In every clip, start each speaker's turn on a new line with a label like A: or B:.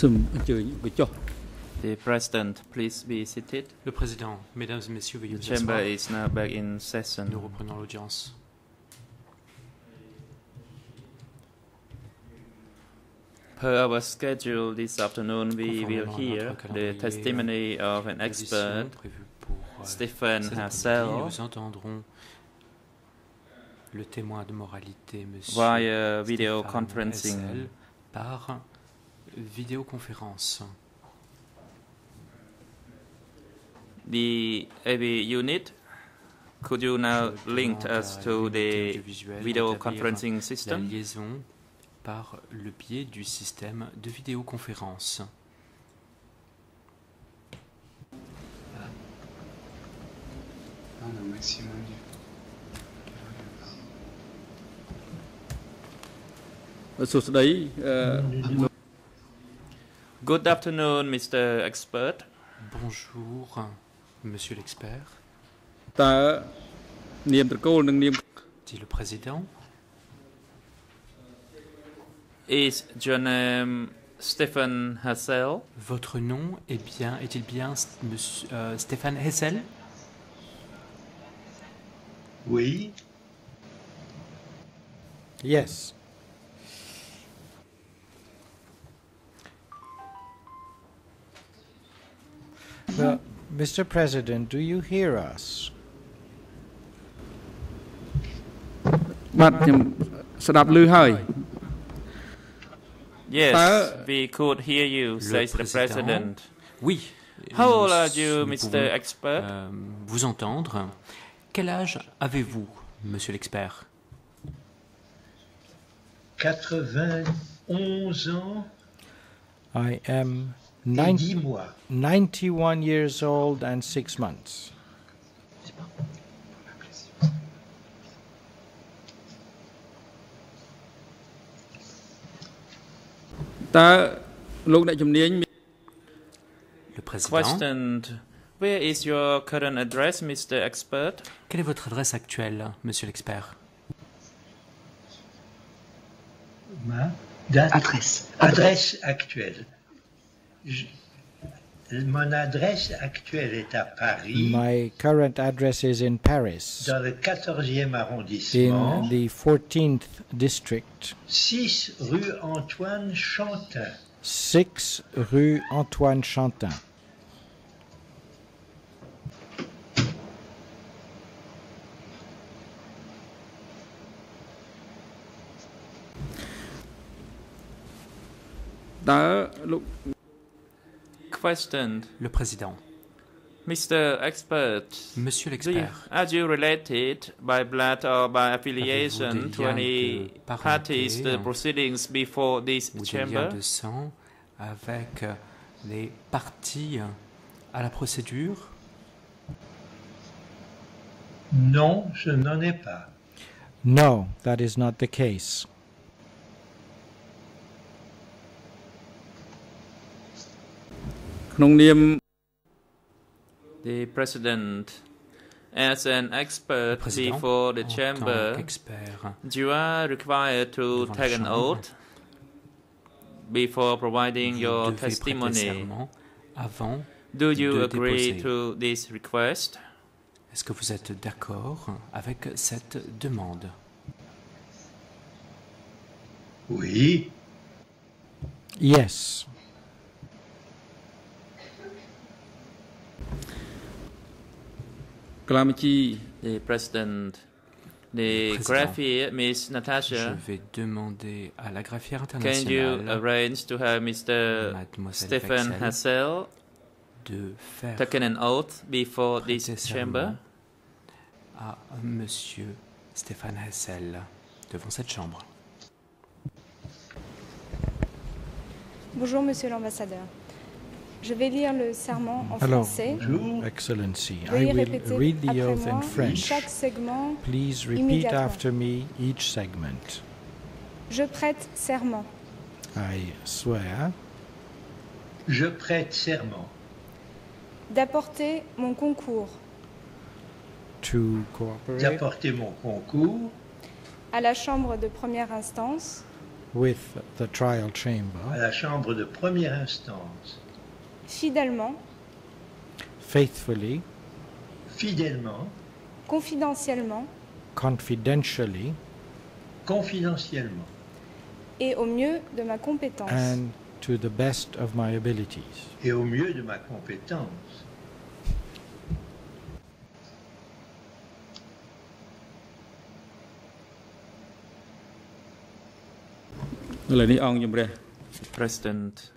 A: សូមអញ្ជើញបញ្ចុះ
B: The President, please be seated.
C: Le Président, Mesdames et Messieurs, veuillez
B: The
C: vous asseoir.
B: chamber is now back in session.
C: Nous reprenons l'audience.
B: Per our schedule this afternoon, we will
C: Conformément à
B: hear
C: notre
B: the
C: calendrier,
B: testimony of an
C: L'audition
B: expert,
C: prévue pour euh,
B: Stephen
C: cet après-midi,
B: Hassel,
C: Nous entendrons le témoin de moralité, Monsieur
B: via video
C: Stéphane
B: conferencing.
C: Hessel, par vidéoconférence.
B: The AV unit, could you now link us to the video conferencing
C: La
B: system?
C: liaison par le biais du système de vidéoconférence.
D: Ah non, maximum du.
B: Good afternoon, Mr. Expert.
C: Bonjour, monsieur l'expert. Dit le président.
B: Is your name Stephen Hassel?
C: Votre nom est bien, est-il bien monsieur, euh, Stephen Hessel?
E: Oui.
F: Yes. Well, Mr. President, do you hear us?
A: បាទខ្ញុំស្ដាប់ឮហើយ
B: Yes,
A: Uh,
B: we could hear you, says the
C: président.
B: President.
C: Oui.
B: How
C: nous-
B: old are you,
C: nous
B: Mr.
C: pouvons,
B: Expert?
C: euh, vous entendre. Quel âge avez-vous, monsieur l'expert
E: 91 ans
F: I am
E: et 10 mois.
F: 91 years old and 6 months.
C: Le président.
B: Where is your current address, Mr. Expert?
C: Quelle est votre adresse actuelle, monsieur l'expert?
G: Adresse.
E: Adresse actuelle. Je- mon adresse actuelle est à Paris,
F: My current address is in Paris,
E: dans le 14e arrondissement,
F: in the 14th district,
E: 6 rue Antoine Chantin.
F: 6 rue Antoine Chantin.
A: ။តើ លោក
B: Question
C: Le président.
B: Mr. Expert,
C: Monsieur l'expert.
B: are you related by blood or by affiliation to any parties the
C: hein,
B: proceedings before this
C: ou
B: chamber?
C: de sang avec les parties à la procédure?
E: Non, je n'en ai pas.
F: No, that is not the case.
A: ក្នុងនាម
B: The President, as an expert
C: Le président,
B: before the
C: en
B: chamber,
C: tant qu'expert
B: you are required to
C: devant la
B: take an
C: chambre,
B: oath before providing
C: vous
B: your
C: devez prêter
B: testimony.
C: serment avant.
B: Do you
C: de
B: agree
C: déposer.
B: to this request?
C: Est-ce que vous êtes d'accord avec cette demande
E: Oui,
F: Yes. ။
A: Glamki.
B: The president. The graphier, Miss Natasha.
C: Je vais demander à la graphière internationale.
B: Can you arrange to have Mr. Stephen Hassel
C: de faire
B: taken an oath before this chamber?
C: À Monsieur Stéphane Hassel devant cette chambre.
H: Bonjour, Monsieur l'ambassadeur. Je vais lire le serment en
F: Hello,
H: français.
E: bonjour.
F: Excellency. I
H: Veuillez
F: will
H: répéter
F: read the
H: après
F: oath in
H: moi
F: French.
H: chaque segment.
F: Please repeat
H: immédiatement.
F: after me each segment.
H: Je prête serment
F: I swear
E: Je prête serment
H: d'apporter mon concours
F: to cooperate
E: d'apporter mon concours
H: à la Chambre de première instance
F: with the trial
E: à
F: chamber
E: la chambre de première instance,
H: fidèlement,
F: faithfully,
E: fidèlement,
H: confidentiellement,
F: confidentially,
E: confidentiellement,
H: et au mieux de ma compétence,
F: and to the best of my abilities,
E: et au mieux de ma compétence.
I: President.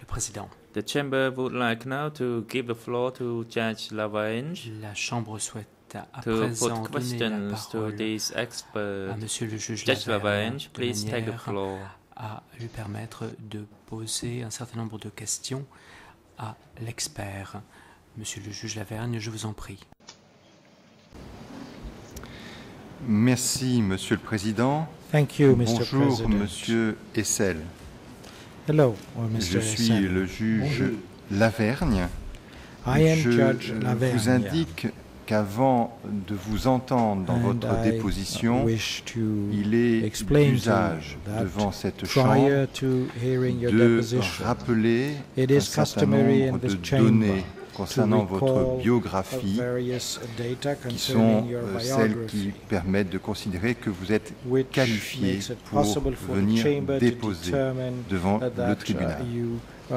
C: Le président
I: the chamber would like now to give the floor to Judge Lavange
C: la Chambre souhaite à
I: to
C: présent
I: put
C: donner la
I: questions to
C: parole
I: these
C: à. Monsieur le juge
I: Judge Lavange, please take the floor.
C: à lui permettre de poser un certain nombre de questions à l'expert. Monsieur le juge Lavergne, je vous en prie.
J: Merci, Monsieur le Président.
F: Thank you, Mr.
J: Bonjour,
F: President.
J: Monsieur Essel.
F: Hello, uh, Mr.
J: Je suis le juge. Lavergne.
F: I am
J: Je
F: Lavergne.
J: vous indique qu'avant de vous entendre dans
F: and
J: votre
F: I
J: déposition, il est d'usage devant cette Chambre de rappeler un certain nombre de données concernant votre biographie qui sont euh, celles qui permettent de considérer que vous êtes qualifié pour venir déposer devant le
F: uh,
J: tribunal.
F: uh,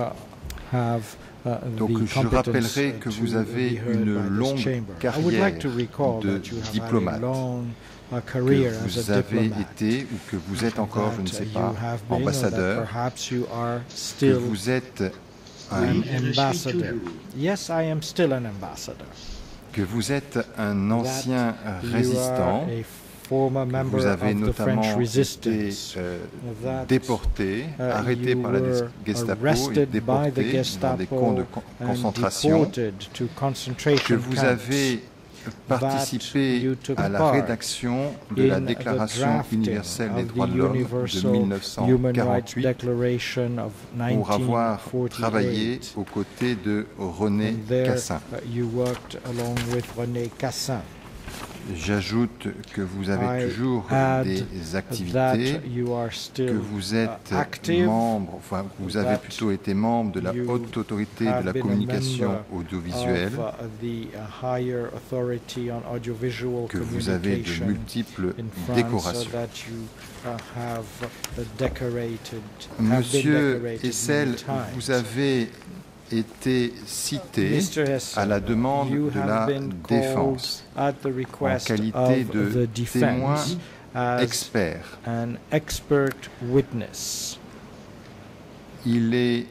F: uh,
J: Donc, je rappellerai que vous avez une longue
F: chamber. I would like to
J: carrière de diplomate, que vous avez été ou que vous êtes encore, je ne sais pas, ambassadeur, que vous êtes
E: suis
F: ambassador. Yes, I am still an ambassador.
J: que vous êtes un ancien
F: You
J: résistant, que vous avez notamment été euh, déporté,
F: uh,
J: arrêté par la Gestapo et déporté dans des camps de concentration, que vous avez participé à la rédaction de la Déclaration universelle des droits de l'homme de
F: Universal Human Rights
J: 1948
F: Declaration of
J: pour avoir travaillé
F: 1948.
J: aux côtés de René Cassin. J'ajoute que vous avez toujours des activités, que vous êtes
F: active,
J: membre, enfin vous avez plutôt été membre de la haute autorité de la communication audiovisuelle,
F: uh, uh,
J: que vous avez de multiples décorations.
F: uh, uh,
J: Monsieur Essel, vous avez été cité à la demande de la défense
F: at the request
J: qualité
F: of
J: de
F: the
J: témoin expert.
F: an expert witness.
J: Il, est,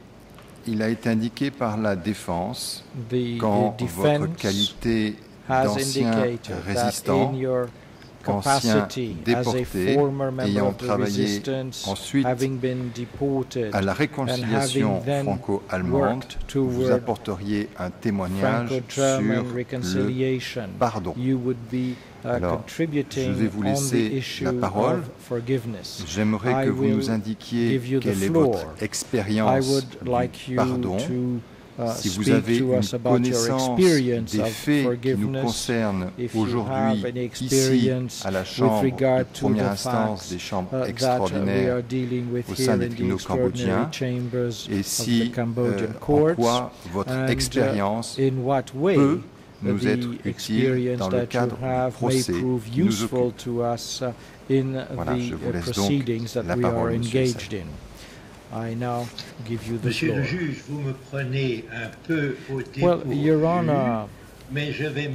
J: il a été indiqué par la défense
F: The
J: qu'en votre qualité d'ancien résistant,
F: in your
J: ancien
F: capacity as a
J: déporté,
F: former member
J: ayant travaillé ensuite à la réconciliation franco-allemande, vous apporteriez un témoignage sur le pardon.
F: you would be uh,
J: Alors,
F: contributing
J: je vais vous laisser la parole. J'aimerais
F: I
J: que vous nous indiquiez quelle est votre expérience du pardon, si vous avez
F: to
J: une
F: us about your
J: connaissance
F: experience
J: des faits qui nous concernent aujourd'hui ici à la Chambre de première instance des chambres
F: uh, uh,
J: extraordinaires au sein des tribunaux cambodgiens et si euh, en quoi votre
F: uh,
J: expérience peut nous être utile dans le cadre du procès qui nous occupe.
F: uh,
J: Voilà, je vous
F: uh,
J: laisse donc la parole, monsieur.
F: I now give you the
E: Monsieur
F: floor.
E: le juge, vous me prenez un peu au
F: Well, Your Honor,
E: mais je vais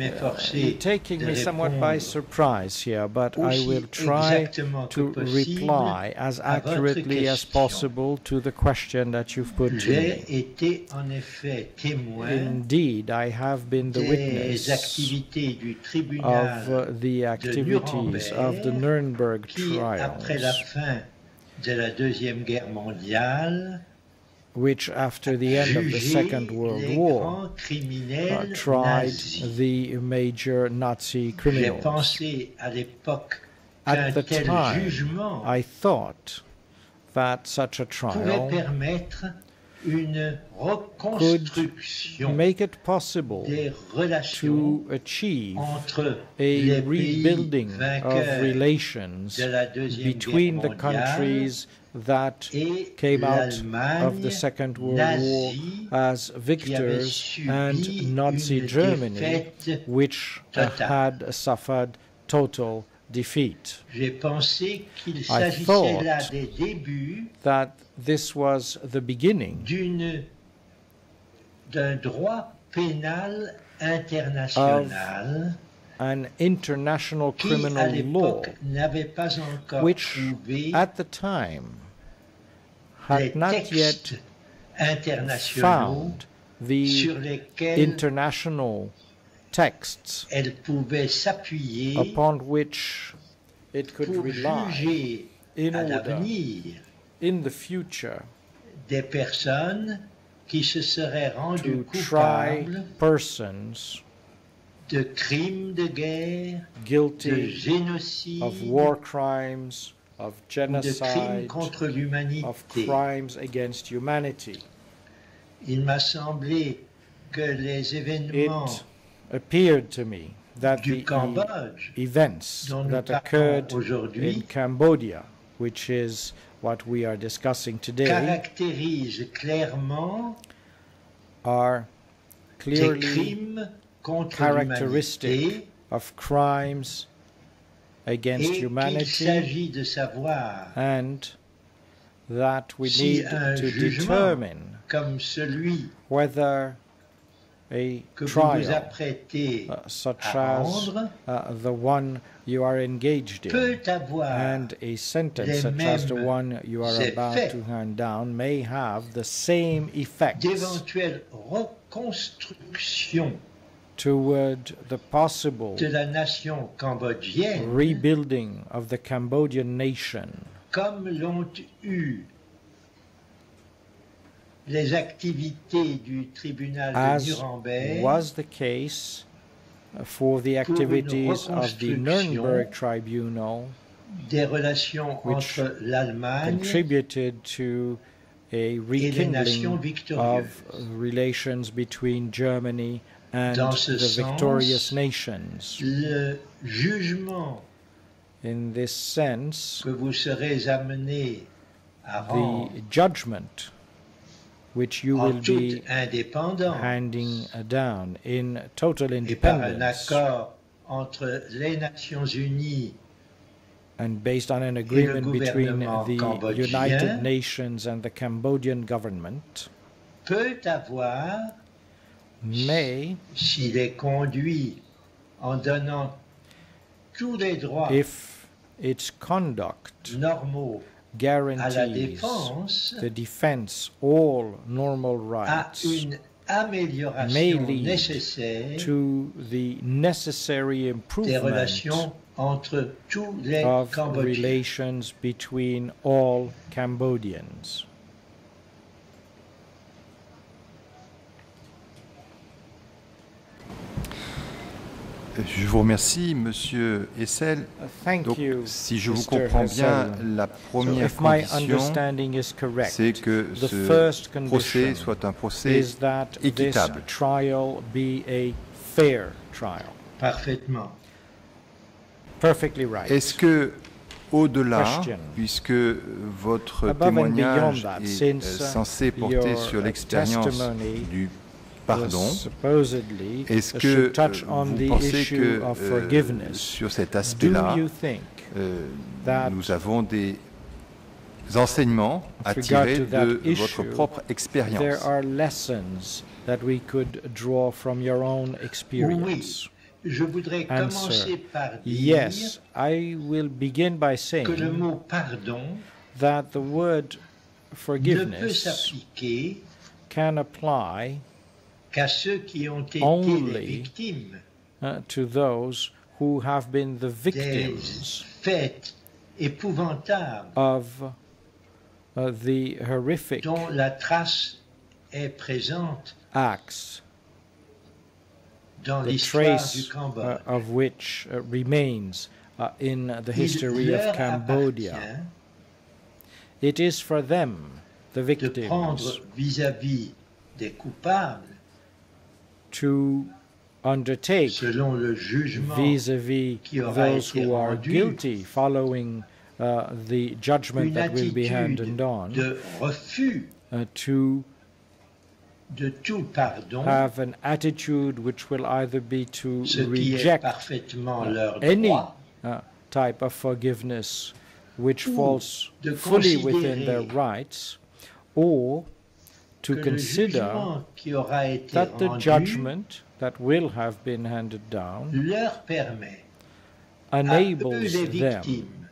F: you're taking me somewhat by surprise here, but I will try to reply as accurately as possible to the question that you've put to me.
E: été en effet témoin
F: Indeed, I have been the witness
E: activités du
F: of uh, the activities of the Nuremberg
E: qui, après la
F: trials,
E: fin de la Deuxième Guerre mondiale,
F: which after the end of the Second World War uh, tried the major Nazi criminals. At the time, I thought that such a trial
E: permettre une reconstruction
F: make it possible
E: des relations
F: to achieve
E: entre
F: a
E: les pays
F: rebuilding of
E: vainqueurs
F: relations
E: de la Deuxième
F: between
E: Guerre
F: the
E: mondiale
F: countries that
E: et
F: came out
E: l'Allemagne
F: of the Second World War
E: nazie
F: as
E: qui avait
F: victors
E: subi
F: and Nazi
E: une
F: Germany,
E: défaite
F: which uh,
E: totale.
F: had suffered total defeat.
E: J'ai pensé qu'il
F: I
E: s'agissait
F: thought
E: là des débuts
F: That this was the beginning
E: d'un droit pénal international
F: an international criminal law, which at the time had not yet found the international texts
E: elle pouvait s'appuyer
F: upon which it could rely in order in the future
E: des personnes qui se seraient rendues
F: to try
E: coupables
F: persons
E: de crimes de guerre, de
F: guilty
E: génocide,
F: of war crimes, of
E: ou de crimes
F: genocide,
E: contre
F: of
E: l'humanité.
F: crimes against humanity.
E: Il m'a semblé que les événements
F: It appeared to me that the
E: Cambodge
F: events that occurred in Cambodia, which is what we are discussing today,
E: caractérisent clairement
F: are
E: des
F: clearly
E: crimes contre
F: characteristic
E: l'humanité
F: of crimes against
E: et qu'il
F: humanity
E: s'agit de savoir
F: and that we
E: Si
F: need
E: un
F: to
E: jugement
F: determine
E: comme celui
F: whether a
E: que vous vous
F: trial uh, such as uh, the one you are engaged in. And a sentence such as the one you are about to hand down may have the same effects toward the possible
E: de la nation cambodgienne
F: rebuilding of the Cambodian nation.
E: comme l'ont eu les activités du tribunal de
F: as
E: Nuremberg
F: was the case for the activities of the Nuremberg Tribunal
E: des relations entre l'Allemagne
F: contributed to a
E: les nations
F: rekindling of relations between Germany and
E: Dans ce
F: the
E: sens,
F: victorious nations.
E: Le jugement
F: In this sense,
E: que vous serez amenés à rendre
F: the judgment which you
E: en
F: will be
E: toute indépendance
F: handing down in total
E: et par un
F: independence.
E: accord entre les Nations Unies
F: and based on an agreement between
E: gouvernement
F: the
E: cambodgien
F: United Nations and the Cambodian government
E: peut avoir,
F: may,
E: s'il est conduit en donnant tous les droits
F: if its conduct
E: normaux à la
F: guarantees
E: défense,
F: the defense all normal rights may lead to the necessary improvement
E: relations entre tous les
F: of relations between all Cambodians.
J: Je vous remercie, Monsieur Essel.
F: Thank
J: Donc,
F: you.
J: si je vous comprends bien,
F: Hessel.
J: la
F: So
J: première
F: if my
J: condition,
F: understanding is correct,
J: c'est que
F: the
J: ce
F: first
J: procès soit un procès
F: is that this
J: équitable.
F: trial be a fair trial.
E: Parfaitement.
F: Perfectly right.
J: Est-ce que, au-delà, puisque votre
F: Above
J: témoignage
F: that,
J: est
F: since,
J: euh,
F: uh,
J: censé porter sur l'expérience du pardon,
F: supposedly
J: est-ce que
F: should touch on
J: vous
F: the
J: pensez
F: issue
J: que
F: of
J: euh,
F: forgiveness.
J: sur cet aspect-là, euh,
F: that
J: nous avons des enseignements à tirer
F: to that
J: de votre propre expérience?
F: there are lessons that we could draw from your own experience?
E: Je voudrais
F: Answer.
E: commencer par dire
F: Yes, I will begin by
E: que le
F: saying
E: mot pardon
F: that the word
E: ne peut
F: forgiveness
E: s'appliquer
F: can apply
E: qu'à ceux qui ont été les victimes
F: uh, to those who have been the
E: des
F: victims
E: faits épouvantables
F: of uh, the horrific
E: dont la trace est présente
F: acts,
E: dans
F: the
E: l'histoire du
F: trace uh,
E: Cambodge.
F: of which uh, remains uh, in the history of Cambodia. It is for them the
E: de prendre
F: victims
E: vis-à-vis des coupables,
F: to undertake
E: selon le jugement
F: vis-à-vis
E: aura
F: those who are guilty following uh, the judgment that will be handed on, uh, to
E: de tout pardon,
F: have an attitude which will either be to
E: ce qui est
F: reject
E: leur
F: any uh, type of forgiveness which falls fully within their rights, or to
E: que le
F: consider
E: jugement qui aura été
F: that the
E: rendu
F: judgment that will have been handed down
E: leur permet à eux
F: enables
E: les
F: them,
E: victimes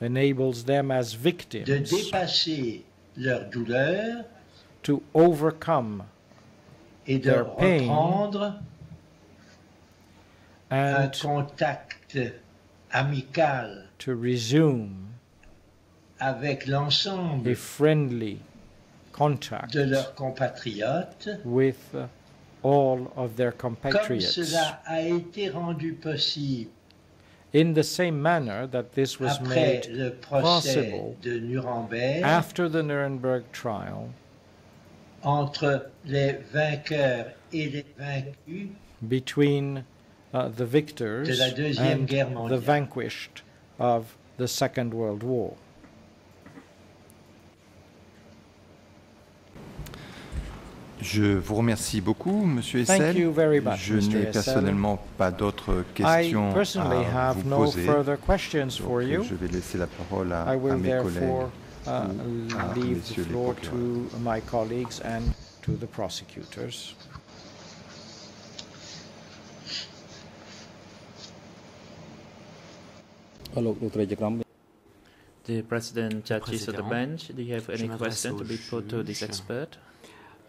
F: enables them as
E: de
F: victims
E: dépasser leur douleur
F: to overcome
E: et de
F: their pain
E: reprendre un
F: and
E: contact amical
F: to resume
E: avec
F: a
E: l'ensemble
F: friendly contact
E: de leurs compatriotes,
F: with uh, all of their
E: comme
F: compatriots.
E: cela a été rendu possible
F: in the same manner that this was made possible
E: de Nuremberg
F: after the Nuremberg trial
E: entre les vainqueurs et les vaincus
F: between uh, the victors
E: de la Deuxième
F: and the vanquished of the Second World War.
J: Je vous remercie beaucoup, Monsieur
F: Thank
J: Essel.
F: you very much,
J: Je
F: Mr.
J: n'ai personnellement pas d'autres
F: I
J: questions
F: personally
J: à
F: have
J: vous
F: no
J: poser.
F: further questions
J: Donc,
F: for you.
J: je vais laisser la parole à,
F: I
J: à
F: will
J: mes collègues.
F: uh,
J: ou à
F: leave the floor
J: procureurs.
F: to my colleagues and to the prosecutors.
B: The president, judges of the bench, do you have any
C: m'adresse
B: question
C: au
B: to be put to this
C: juge.
B: expert?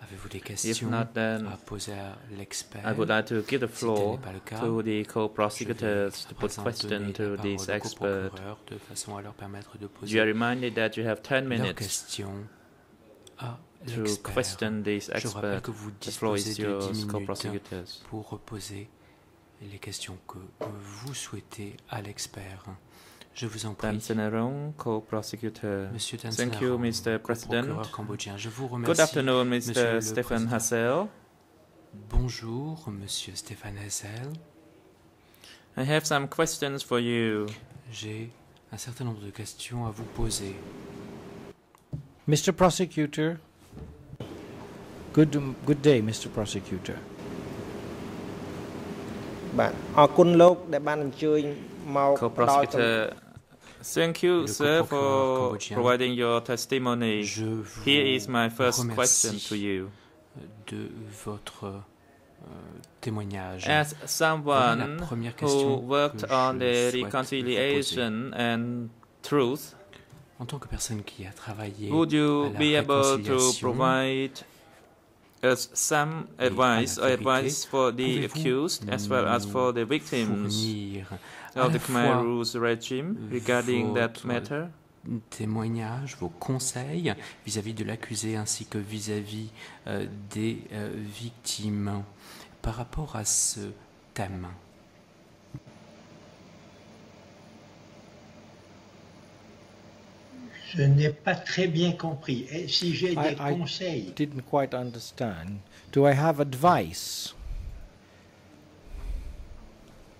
C: Avez-vous des
B: If
C: questions
B: not, then
C: à poser à l'expert
B: I would like to give the
C: Si
B: floor
C: le cas,
B: to the co-prosecutors to put
C: présent
B: question
C: donner
B: to
C: la
B: this
C: parole au
B: expert.
C: coprocureur de façon à leur permettre de
B: You
C: poser
B: are reminded that you have 10
C: leurs
B: minutes
C: questions à
B: to question this
C: Je rappelle que vous disposez
B: is
C: de
B: yours,
C: 10 minutes pour poser les questions que vous souhaitez à l'expert. Je vous en prie.
B: Tansanarong, co-prosecutor.
C: Monsieur
B: Thank you,
C: Tansanarong,
B: Mr. President.
C: procureur cambodgien. Je vous remercie.
B: Good afternoon,
C: Monsieur
B: Mr.
C: le
B: Stefan
C: Président.
B: Hassel.
C: Bonjour, Monsieur Stéphane Hessel.
B: I have some questions for you.
C: J'ai un certain nombre de questions à vous poser.
F: Mr. Prosecutor, good, good day, Mr. Prosecutor.
K: បាទអរគុណលោកដែលបានអញ្ជើញមកផ្ដល់ចំ
B: Co-prosecutor, thank you,
C: Le
B: sir,
C: co-procureur
B: for
C: cambodgien.
B: providing your testimony.
C: Je vous
B: Here is my first
C: remercie
B: question to you.
C: de votre euh, témoignage.
B: As
C: Voilà
B: someone
C: la première
B: who
C: question
B: worked
C: que
B: on
C: je
B: the
C: souhaite vous
B: reconciliation and truth,
C: En tant que personne qui a travaillé
B: would
C: à
B: you
C: la
B: be able to
C: réconciliation,
B: provide us some advice or
C: la
B: advice for the
C: pouvez-vous
B: accused as well as for the victims?
C: fournir à
B: of the Khmer Rouge regime regarding that matter?
C: témoignages, vos conseils vis-à-vis de l'accusé ainsi que vis-à-vis euh, des euh, victimes par rapport à ce thème.
E: Je n'ai pas très bien compris. Et si j'ai
F: I-
E: des
F: I
E: conseils,
F: Didn't quite understand. Do I have advice?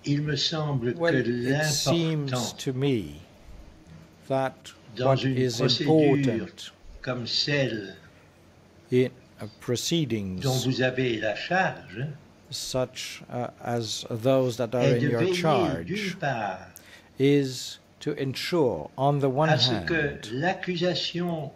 E: Il me semble
F: Well,
E: que
F: it seems
E: l'important
F: to me that
E: dans une
F: is
E: procédure comme celle
F: in proceedings
E: dont vous avez la charge
F: such uh, as those that are
E: est
F: in
E: de
F: your
E: veiller
F: charge
E: part
F: is to ensure, on the one
E: à ce que
F: hand,
E: l'accusation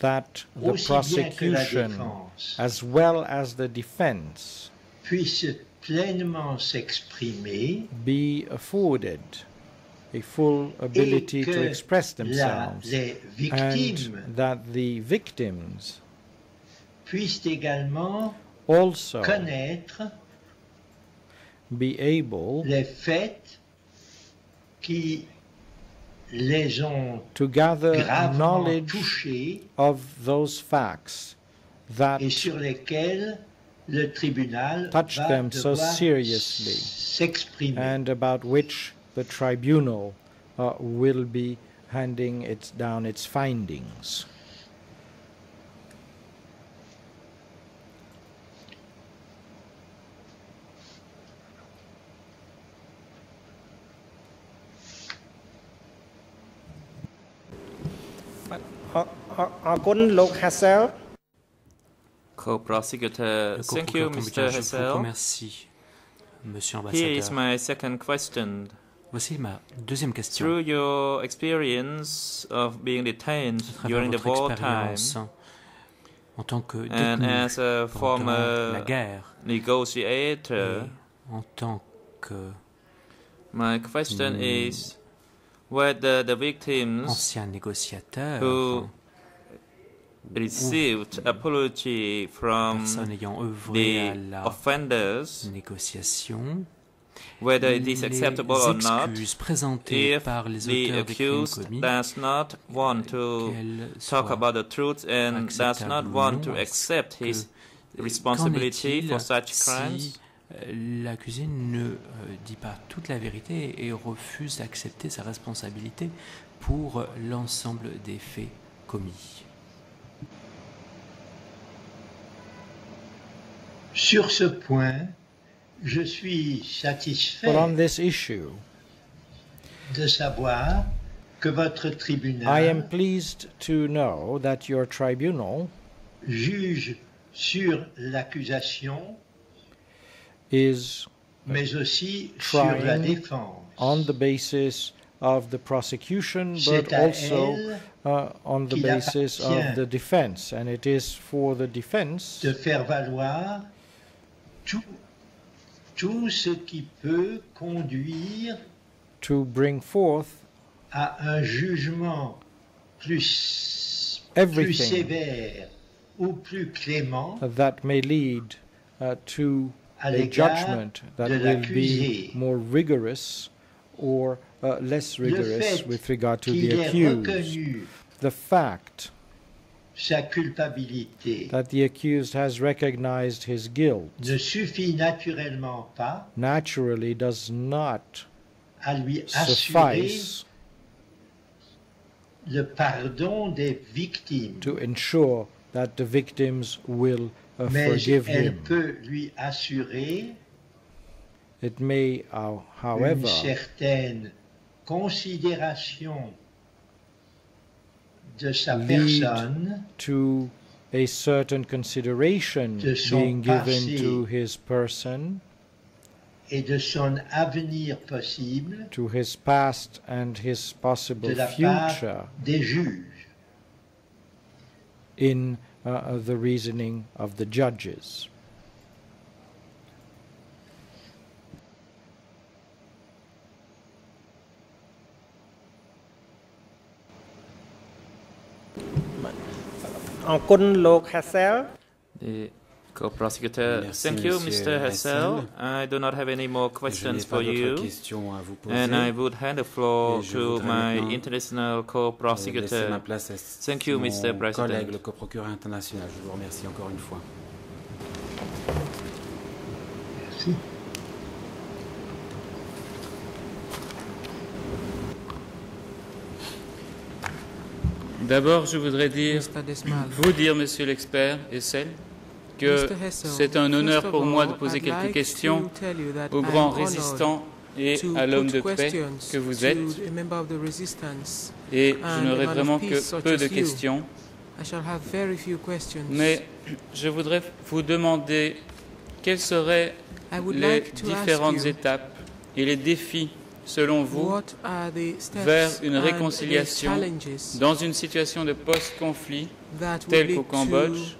F: that the prosecution
E: défense
F: as well as the defense
E: puisse pleinement s'exprimer
F: be afforded a full ability to express
E: la-
F: themselves
E: les victimes
F: and that the victims
E: puissent également
F: also
E: connaître
F: be able
E: les faits qui les ont
F: to gather knowledge
E: touchés
F: of those facts that
E: et sur lesquels
F: touched them so seriously and about which the tribunal uh, will be handing its, down its findings.
K: But, uh, uh,
B: Co-prosecutor,
C: Le
B: thank you, Mr. Hassel.
C: remercie, Monsieur
B: Here is my second question.
C: Voici ma deuxième question.
B: Through your experience of being detained during the wartime
C: expérience en tant que
B: and
C: détenu
B: as a
C: pendant la
B: former
C: guerre
B: negotiator,
C: en tant que
B: my question is whether the victims
C: ancien négociateur,
B: who received apology from the offenders,
C: négociation,
B: whether it is acceptable or not, if
C: par les
B: the accused does not want to talk about the truth and does not want to accept his
C: que-
B: responsibility for such crimes?
C: si euh, l'accusé ne euh, dit pas toute la vérité et refuse d'accepter sa responsabilité pour euh, l'ensemble des faits commis.
E: Sur ce point, je suis satisfait
F: on this issue,
E: de savoir que votre
F: I am
E: tribunal
F: pleased to know that your tribunal
E: juge sur l'accusation,
F: is
E: mais aussi sur la défense.
F: on the basis of the prosecution, but also uh, on the basis of the defense. And it is for the defense
E: de faire valoir tout, tout ce qui peut conduire
F: to bring forth
E: à un jugement plus, plus sévère ou plus clément
F: that may lead uh, to
E: à
F: judgment that will be more rigorous or uh, less rigorous with regard to the accused. The fact
E: sa culpabilité.
F: That the accused has recognized his guilt.
E: Ne suffit naturellement pas
F: naturally does not
E: à lui assurer
F: suffice
E: le pardon des victimes,
F: to ensure that the victims will uh,
E: mais
F: forgive
E: elle
F: him.
E: peut lui assurer
F: It may, uh,
E: une
F: however,
E: certaine considération
F: Lead to a certain consideration being given to his person,
E: et de son avenir possible
F: to his past and his possible future
E: des juges.
F: in uh, uh, the reasoning of the judges.
K: ။ អរគុណលោក Hassel
B: The co-prosecutor,
L: Merci,
B: thank you,
L: Monsieur
B: Mr. Hassel.
L: Hassel.
B: I do not have any more
L: Je
B: questions
L: n'ai pas
B: for
L: d'autres
B: you.
L: questions à vous poser.
B: And I would hand the floor
L: Et je
B: to
L: voudrais
B: my
L: maintenant,
B: international
L: Euh, laisser
B: co-prosecutor.
L: ma place à
B: Thank you,
L: mon
B: Mr. President.
L: collègue, le coprocureur international. Je vous remercie encore une fois.
E: Merci.
M: D'abord, je voudrais dire, vous dire, monsieur l'expert et celle, que c'est un honneur pour moi de poser quelques questions au grand résistant et à l'homme de paix que vous êtes. Et je n'aurai vraiment que peu de questions. Mais je voudrais vous demander quelles seraient les différentes étapes et les défis, selon vous, vers une réconciliation dans une situation de post-conflit telle qu'au Cambodge.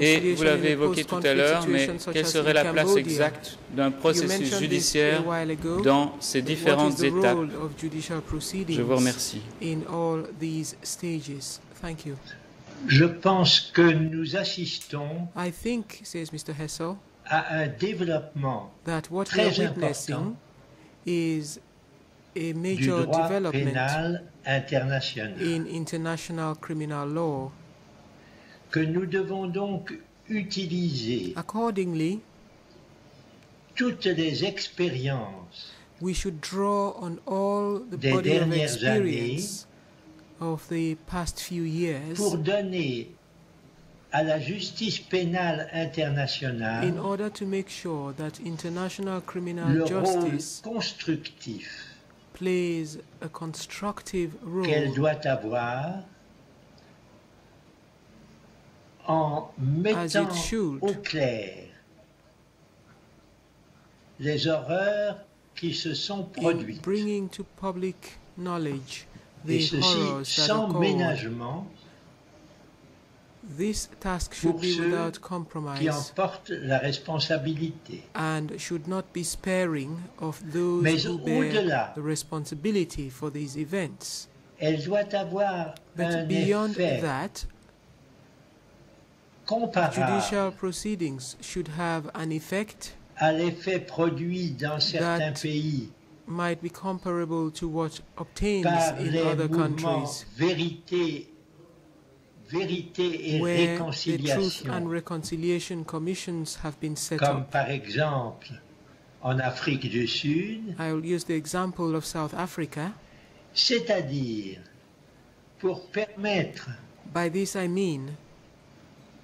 M: Et vous l'avez évoqué tout à l'heure, mais quelle serait la place exacte d'un processus judiciaire dans ces différentes étapes? Je vous remercie.
E: Je pense que nous assistons
N: I think, says Mr. Hessel,
E: à un développement
N: that what we are
E: très
N: witnessing
E: important
N: is a major development in international criminal law.
E: que nous devons donc utiliser
N: Accordingly,
E: toutes les expériences
N: we should draw on all the
E: Des
N: body of experience of the past few years
E: pour donner à la justice pénale internationale
N: in order to make sure that international criminal
E: le rôle constructif
N: plays a constructive role
E: qu'elle doit avoir en mettant au clair les horreurs qui se sont produites.
N: bringing to public knowledge the
E: Et ceci sans ménagement
N: This task should be without compromise
E: portent la responsabilité.
N: and should not be sparing of those
E: Mais
N: who bear the responsibility for these events.
E: elle doit avoir un
N: But beyond that,
E: comparable
N: judicial proceedings should have an effect
E: à l'effet produit dans certains
N: That
E: pays
N: might be comparable to what obtains in other countries
E: vérité, vérité et
N: where the Truth
E: réconciliation,
N: and Reconciliation Commissions have been set
E: comme
N: up.
E: par exemple en Afrique du Sud,
N: I will use the example of South Africa.
E: c'est-à-dire pour permettre
N: By this I mean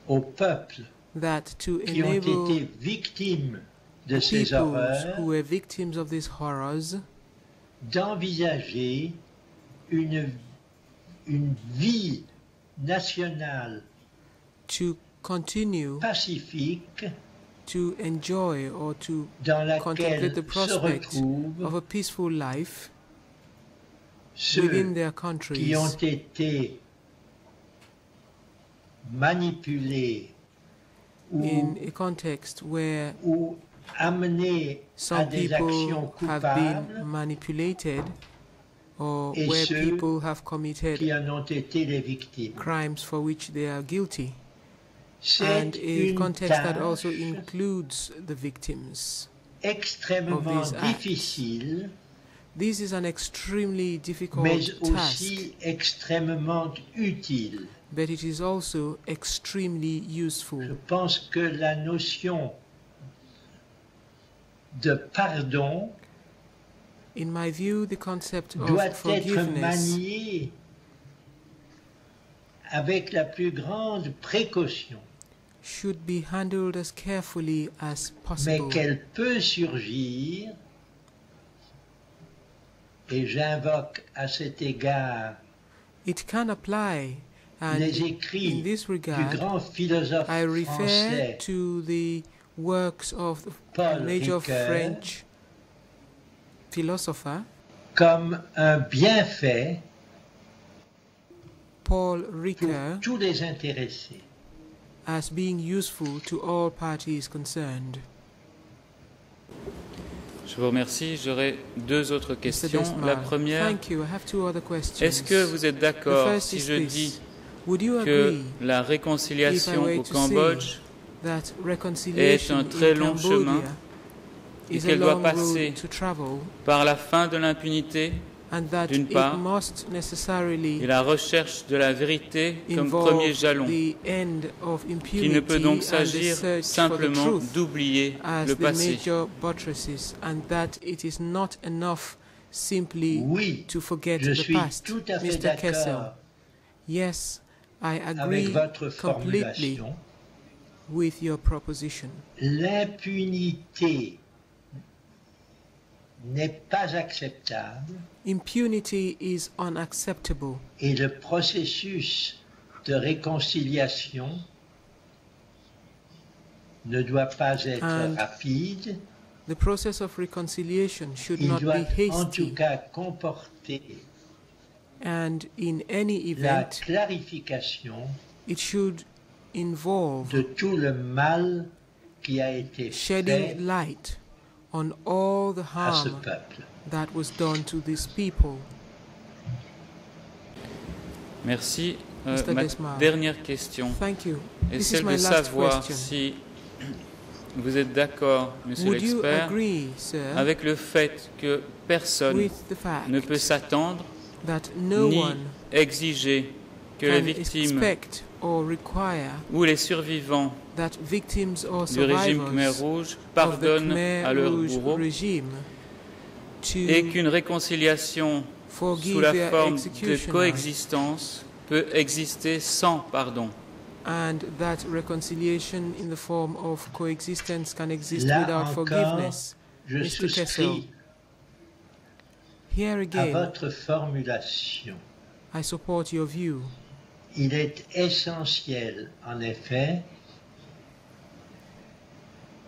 E: aux peuples
N: that to
E: qui ont été victimes de ces horreurs
N: who were victims of these horrors
E: d'envisager une, une vie nationale
N: to continue
E: pacifique.
N: to enjoy or to contemplate the prospect of a peaceful life within their
E: qui
N: countries
E: ont été manipulés
N: in a context where some people have been manipulated or
E: Et
N: where
E: ceux
N: people have committed
E: qui en ont été les victimes.
N: crimes for which they are guilty and a context that also includes the victims.
E: extrêmement
N: these acts. This is an extremely difficult
E: mais
N: task,
E: aussi extrêmement utile.
N: but it is also extremely
E: Je
N: useful.
E: pense que la notion de pardon
N: In my view, the concept
E: doit
N: of
E: être
N: forgiveness
E: maniée avec la plus grande précaution,
N: should be handled as carefully as
E: mais
N: possible.
E: qu'elle peut surgir, et j'invoque à cet égard
N: It can apply, and
E: les
N: in this
E: du
N: regard,
E: grand philosophe
N: I refer
E: français
N: to the works of the
E: Paul
N: major
E: Ricoeur
N: French philosopher
E: comme un bienfait
N: Paul
E: pour
N: Ricoeur
E: tous les intéressés.
N: as being useful to all parties concerned.
M: Je vous remercie. J'aurai deux autres questions.
N: Desmar,
M: La première,
N: thank you. I have two other questions.
M: est-ce que vous êtes
N: The
M: d'accord
N: first
M: si
N: is
M: je
N: this.
M: dis
N: Would you
M: que
N: agree
M: la réconciliation au Cambodge est un très long
N: Cambodia
M: chemin et qu'elle doit passer
N: road to travel
M: par la fin de l'impunité
N: and that
M: d'une
N: it
M: part,
N: must necessarily
M: et la recherche de la vérité comme premier jalon,
N: the end of
M: qu'il ne peut
N: impunity
M: donc s'agir simplement d'oublier
N: as
M: le
N: the
M: passé.
N: major buttresses and that it is not enough simply
E: Oui,
N: to forget
E: je
N: the
E: suis
N: past.
E: tout à fait
N: Mr. Kessel,
E: d'accord
N: yes, I
E: avec
N: agree
E: votre
N: completely
E: formulation.
N: with your proposition.
E: L'impunité n'est pas acceptable
N: Impunity is unacceptable.
E: et le processus de réconciliation ne doit pas être
N: And
E: rapide,
N: The process of reconciliation should
E: il
N: not
E: doit
N: be
E: en tout
N: hasty,
E: cas comporter
N: and in any
E: la
N: event,
E: clarification
N: it should involve
E: de tout le mal qui a été fait
N: light on all the
E: à ce
N: harm that was done to these people.
M: Merci. Euh, ma dernière question
N: Thank you.
M: est
N: This is
M: celle
N: my
M: de
N: last
M: savoir
N: question.
M: si vous êtes d'accord, monsieur
N: Would you
M: l'expert,
N: agree, sir,
M: avec le fait que personne
N: with the fact
M: ne peut s'attendre
N: that no
M: ni
N: one
M: exiger que les victimes ou les survivants
N: that victims or
M: du régime Khmer Rouge pardonnent
N: Khmer
M: à
N: regime to
M: et qu'une réconciliation
N: forgive
M: sous la
N: their
M: forme de coexistence peut exister sans pardon.
N: and that reconciliation in the form of coexistence can exist
E: Là
N: without
E: encore,
N: forgiveness.
E: Je souscris
N: Here
E: à
N: again,
E: votre formulation.
N: I support your view.
E: Il est essentiel, en effet,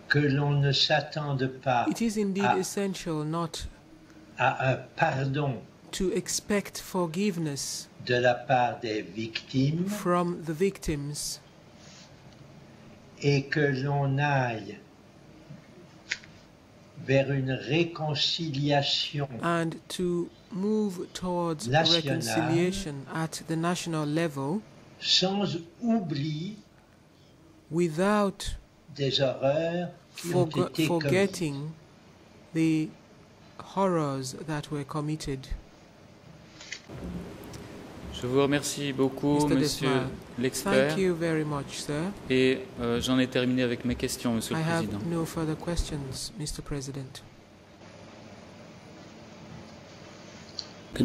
E: que l'on ne s'attende pas
N: It is indeed
E: à,
N: essential not
E: à un pardon
N: to expect forgiveness
E: de la part des victimes
N: from the victims.
E: et que l'on aille vers une réconciliation
N: and to move towards
E: National.
N: reconciliation at the national level
E: sans oubli
N: without
E: des horreurs qui ont
N: forgo-
E: été commises.
N: forgetting the horrors that were committed.
M: Je vous remercie beaucoup,
N: Mr.
M: monsieur l'expert.
N: Thank you very much, sir.
M: Et euh, j'en ai terminé avec mes questions, monsieur
N: I
M: le
N: have
M: président.
N: no further questions, Mr. President.
I: The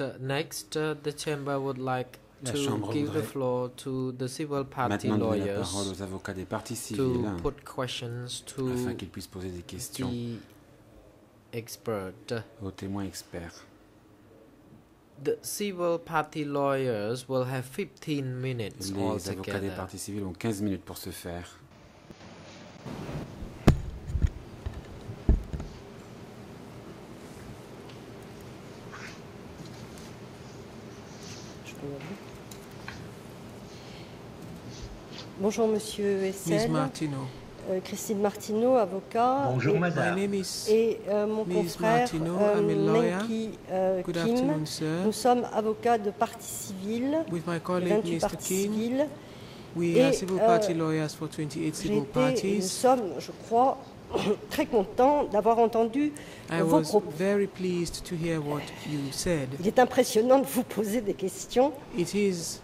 I: uh, next, uh, the chamber would like to give the floor to the civil party lawyers
L: aux des
I: to
L: hein,
I: put questions to
L: afin poser des questions
I: expert.
L: aux témoins experts.
I: The civil party lawyers will have 15 minutes
L: Les avocats des partis civils ont 15 minutes pour faire.
O: Bonjour Monsieur. Essel.
N: Martino.
O: Euh, Christine Martineau, avocat.
E: Bonjour,
O: et,
E: madame.
N: My name is
O: Et euh, mon
N: Ms.
O: confrère
N: Martineau,
O: euh,
N: I'm a lawyer.
O: Menki euh,
N: Good
O: Kim.
N: afternoon, sir.
O: Nous sommes avocats de partie civile,
N: With my colleague
O: 28
N: Mr.
O: parties
N: Kim,
O: civiles.
N: we
O: Et,
N: are civil party
O: euh,
N: lawyers for 28
O: J'ai
N: civil
O: nous
N: parties.
O: sommes, je crois, très contents d'avoir entendu
N: I
O: vos
N: was
O: propos.
N: very pleased to hear what you said.
O: Il est impressionnant de vous poser des questions.
N: It is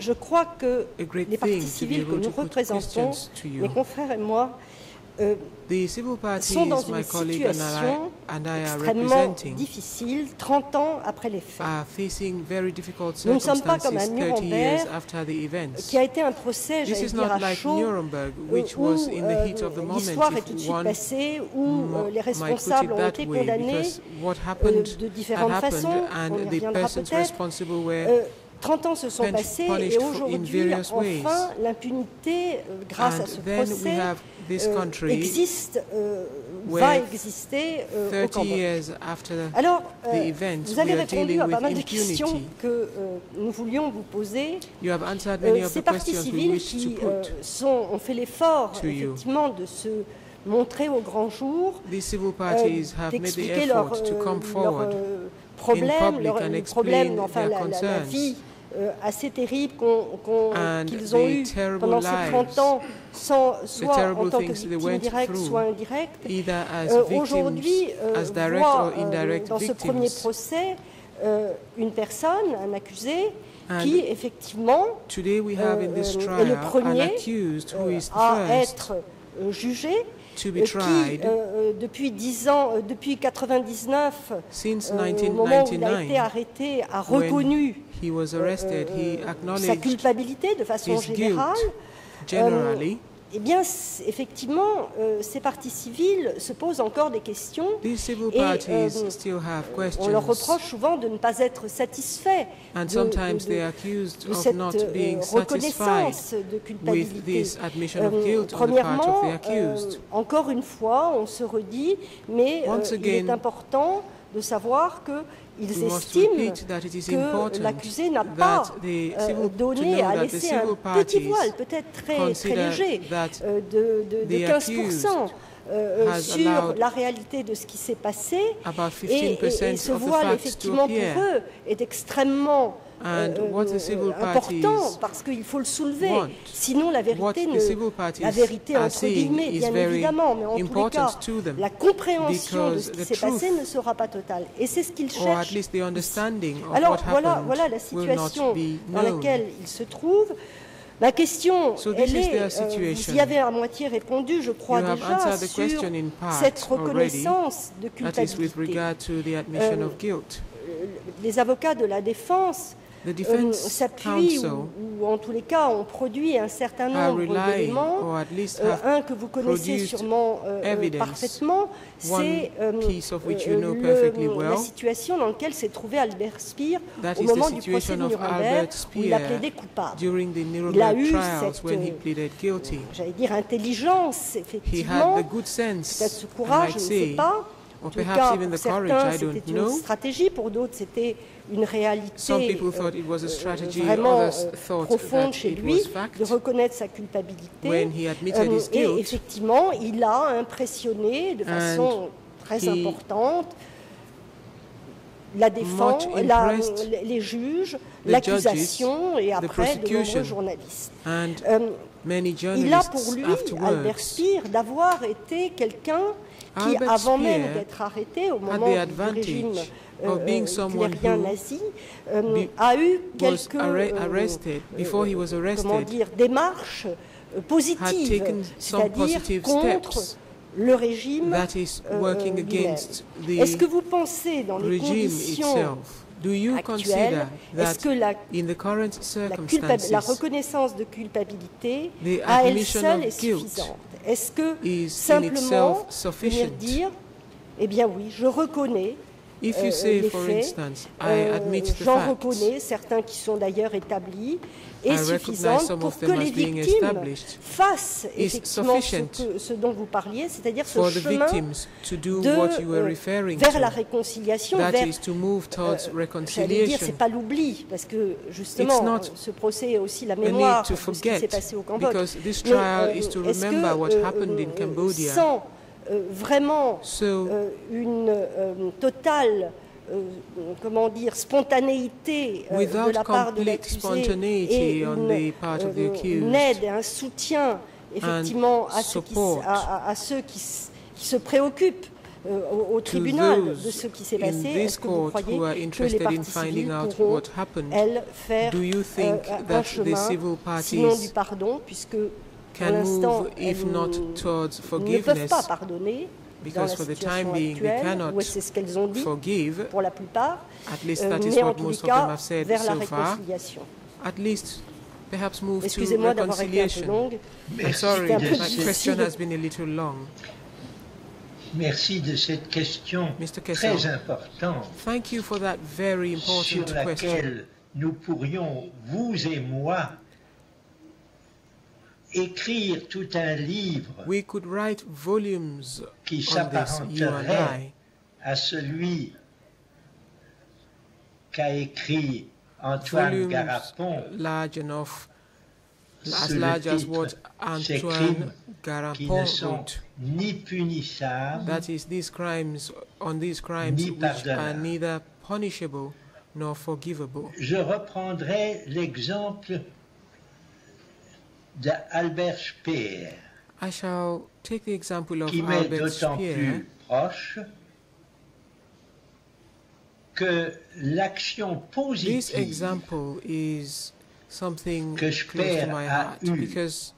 O: Je crois que les partis civils que nous représentons, mes confrères et moi, sont dans
N: my
O: une
N: colleague and I,
O: situation
N: and I are
O: extrêmement
N: representing
O: difficile 30 ans après les faits, Nous ne sommes pas comme à
N: circumstances 30 years
O: Nuremberg,
N: after the events.
O: qui a été un procès,
N: This
O: j'allais
N: is
O: dire,
N: not
O: à
N: like
O: chaud,
N: Nuremberg,
O: euh,
N: which
O: où
N: was in the
O: euh,
N: heat of the moment.
O: l'histoire est tout de suite passée, où euh, les responsables ont été condamnés euh, de différentes façons, on
N: and
O: y
N: the
O: reviendra peut-être. Euh, 30 ans se sont passés et aujourd'hui, enfin, l'impunité, euh, grâce à ce procès,
N: this
O: euh,
N: country
O: existe, euh, va exister euh, au
N: 30
O: Cambodge.
N: years after
O: Alors, vous avez
N: we are
O: répondu à pas mal de questions que nous voulions vous poser.
N: You have answered many of
O: ces
N: wish to
O: qui sont, ont fait l'effort, effectivement, de se montrer au grand jour,
N: parties
O: d'expliquer leurs
N: in
O: problèmes,
N: public
O: leurs problèmes, enfin la, la- la vie assez terrible qu'on- qu'on-
N: And
O: qu'ils ont
N: terrible
O: pendant ces 30
N: lives,
O: ans, sans, soit en tant que
N: things they
O: victime
N: went
O: directe,
N: through,
O: soit indirecte.
N: either as
O: Euh, Aujourd'hui, euh, voit euh, dans ce premier procès euh, une personne, un accusé,
N: And
O: qui effectivement
N: Today we have in this
O: euh, est
N: trial
O: le
N: an
O: premier
N: accused who
O: euh,
N: is the
O: à être euh, jugé, euh, qui
N: tried
O: euh, euh, depuis 10 ans, euh, depuis 99,
N: since
O: euh, au moment où il a été
N: 1999.
O: arrêté, a reconnu
N: he was arrested, he
O: euh, sa culpabilité de façon générale. Eh bien, effectivement, euh, ces partis civils se posent encore des questions. Et, euh,
N: still have
O: On leur reproche souvent de ne pas être satisfaits
N: and
O: de,
N: sometimes
O: de-
N: they
O: de-
N: are accused
O: de
N: of
O: cette
N: not
O: euh,
N: being
O: reconnaissance de
N: with
O: culpabilité.
N: this admission of
O: Euh,
N: guilt on the part
O: premièrement,
N: of the accused.
O: euh, encore une fois, on se redit, mais euh, il est important de savoir qu'ils
N: Must
O: estiment que l'accusé n'a pas euh, donné, laissé
N: civil
O: un petit voile, peut-être très, très léger, euh, de, de, de
N: the
O: 15% euh, sur la réalité de ce qui s'est passé. Et, et- et
N: 15%
O: ce voile, effectivement, pour eux, est extrêmement Euh,
N: civil
O: euh, important parce qu'il faut le soulever. Sinon, la vérité, ne, la vérité entre guillemets, bien évidemment, mais en tous les cas, la compréhension de ce qui s'est passé ne sera pas totale. Et c'est ce qu'ils cherchent.
N: least the understanding of
O: Alors voilà, voilà la situation dans laquelle ils se trouvent. Ma question,
N: So
O: elle est, euh, vous y avez à moitié répondu, je crois
N: You
O: déjà, sur cette
N: already.
O: reconnaissance de
N: is with
O: culpabilité. Euh. Les avocats de la défense euh, s'appuie, ou, ou en tous les cas, on produit un certain nombre d'éléments. Euh, un que vous connaissez sûrement euh, euh, parfaitement, c'est euh,
N: you know well.
O: la situation dans laquelle s'est trouvé Albert Speer
N: That
O: au moment du procès de Nuremberg où il a plaidé coupable. Il a eu cette,
N: when he pleaded guilty.
O: j'allais dire, intelligence,
N: He
O: effectivement,
N: had the good sense,
O: peut-être ce courage, je ne sais pas. En tout cas, pour certains, c'était une stratégie, pour d'autres, c'était une réalité
N: Some people
O: euh,
N: thought it was a
O: euh,
N: strategy,
O: vraiment
N: others
O: euh,
N: thought
O: profonde chez lui, de reconnaître sa culpabilité. Et effectivement, il a impressionné de façon très importante la défense, la- les juges,
N: the
O: l'accusation et après de nombreux journalistes.
N: and many
O: il a pour lui, Albert Speer, d'avoir été quelqu'un qui, avant même
N: Speer
O: d'être arrêté au moment du régime
N: of
O: euh, euh, hitlérien nazi, euh, a eu quelques comment dire, démarches positives, c'est-à-dire contre le régime
N: that is working
O: lui-même.
N: against
O: Est-ce que
N: the
O: vous pensez, dans les
N: regime
O: conditions
N: itself. Do you consider
O: actuelles, est-ce
N: that
O: que la, la, la reconnaissance de culpabilité à elle seule est suffisante? Est-ce que
N: is
O: simplement venir dire, eh bien oui, je reconnais
N: If you
O: euh,
N: say,
O: les
N: for
O: faits,
N: instance, I
O: euh,
N: admit the
O: j'en reconnais certains qui sont d'ailleurs établis,
N: recognize
O: suffisante pour que les victimes fassent effectivement ce,
N: sufficient
O: que- ce dont vous parliez, c'est-à-dire ce
N: for the
O: chemin
N: victims to do
O: de,
N: what you were
O: euh,
N: referring
O: vers la réconciliation,
N: That
O: vers
N: is to move towards
O: J'allais dire,
N: reconciliation.
O: c'est pas l'oubli, parce que justement, ce procès est aussi la mémoire de ce qui s'est passé au Cambodge.
N: because this
O: Mais, euh, que,
N: what
O: euh,
N: happened in Cambodia.
O: Sans vraiment
N: So,
O: euh, une euh, totale, euh, comment dire, spontanéité euh, de la part de l'accusé et une, euh, aide, un soutien effectivement à ceux, qui,
N: support
O: à, à- à ceux qui, s- qui se préoccupent euh, au, au tribunal de ce qui s'est passé, est-ce que vous croyez que les parties civiles pourront, elles, faire
N: do you think
O: euh, un
N: that the
O: chemin,
N: civil
O: sinon du pardon, puisque
N: can move, if not towards forgiveness,
O: pas pardonner dans
N: because
O: la
N: for the time being they cannot forgive,
O: pour la plupart,
N: at least
O: euh,
N: that is what most of them have said so far,
O: réconciliation.
N: at least perhaps move to
O: Excusez-moi d'avoir été un peu
N: reconciliation.
O: longue.
N: I'm
E: Merci
N: sorry, my question has been a little long.
E: Merci de cette question
N: Mr. Kessel,
E: très importante
N: thank you for that very
E: sur
N: important question.
E: laquelle nous pourrions, vous et moi, écrire tout un livre
N: We could write volumes
E: qui s'apparenterait à celui qu'a écrit Antoine
N: volumes
E: Garapon
N: large enough, as
E: le
N: large as what Antoine Garapon
E: ne sont
N: wrote.
E: ni punissables
N: That is, these crimes, on these crimes which are neither punishable nor forgivable.
E: Je reprendrai l'exemple d'Albert Speer,
N: I shall take the example of
E: qui
N: Albert Speer,
E: proche que l'action
N: This example is something
E: que
N: close to my heart because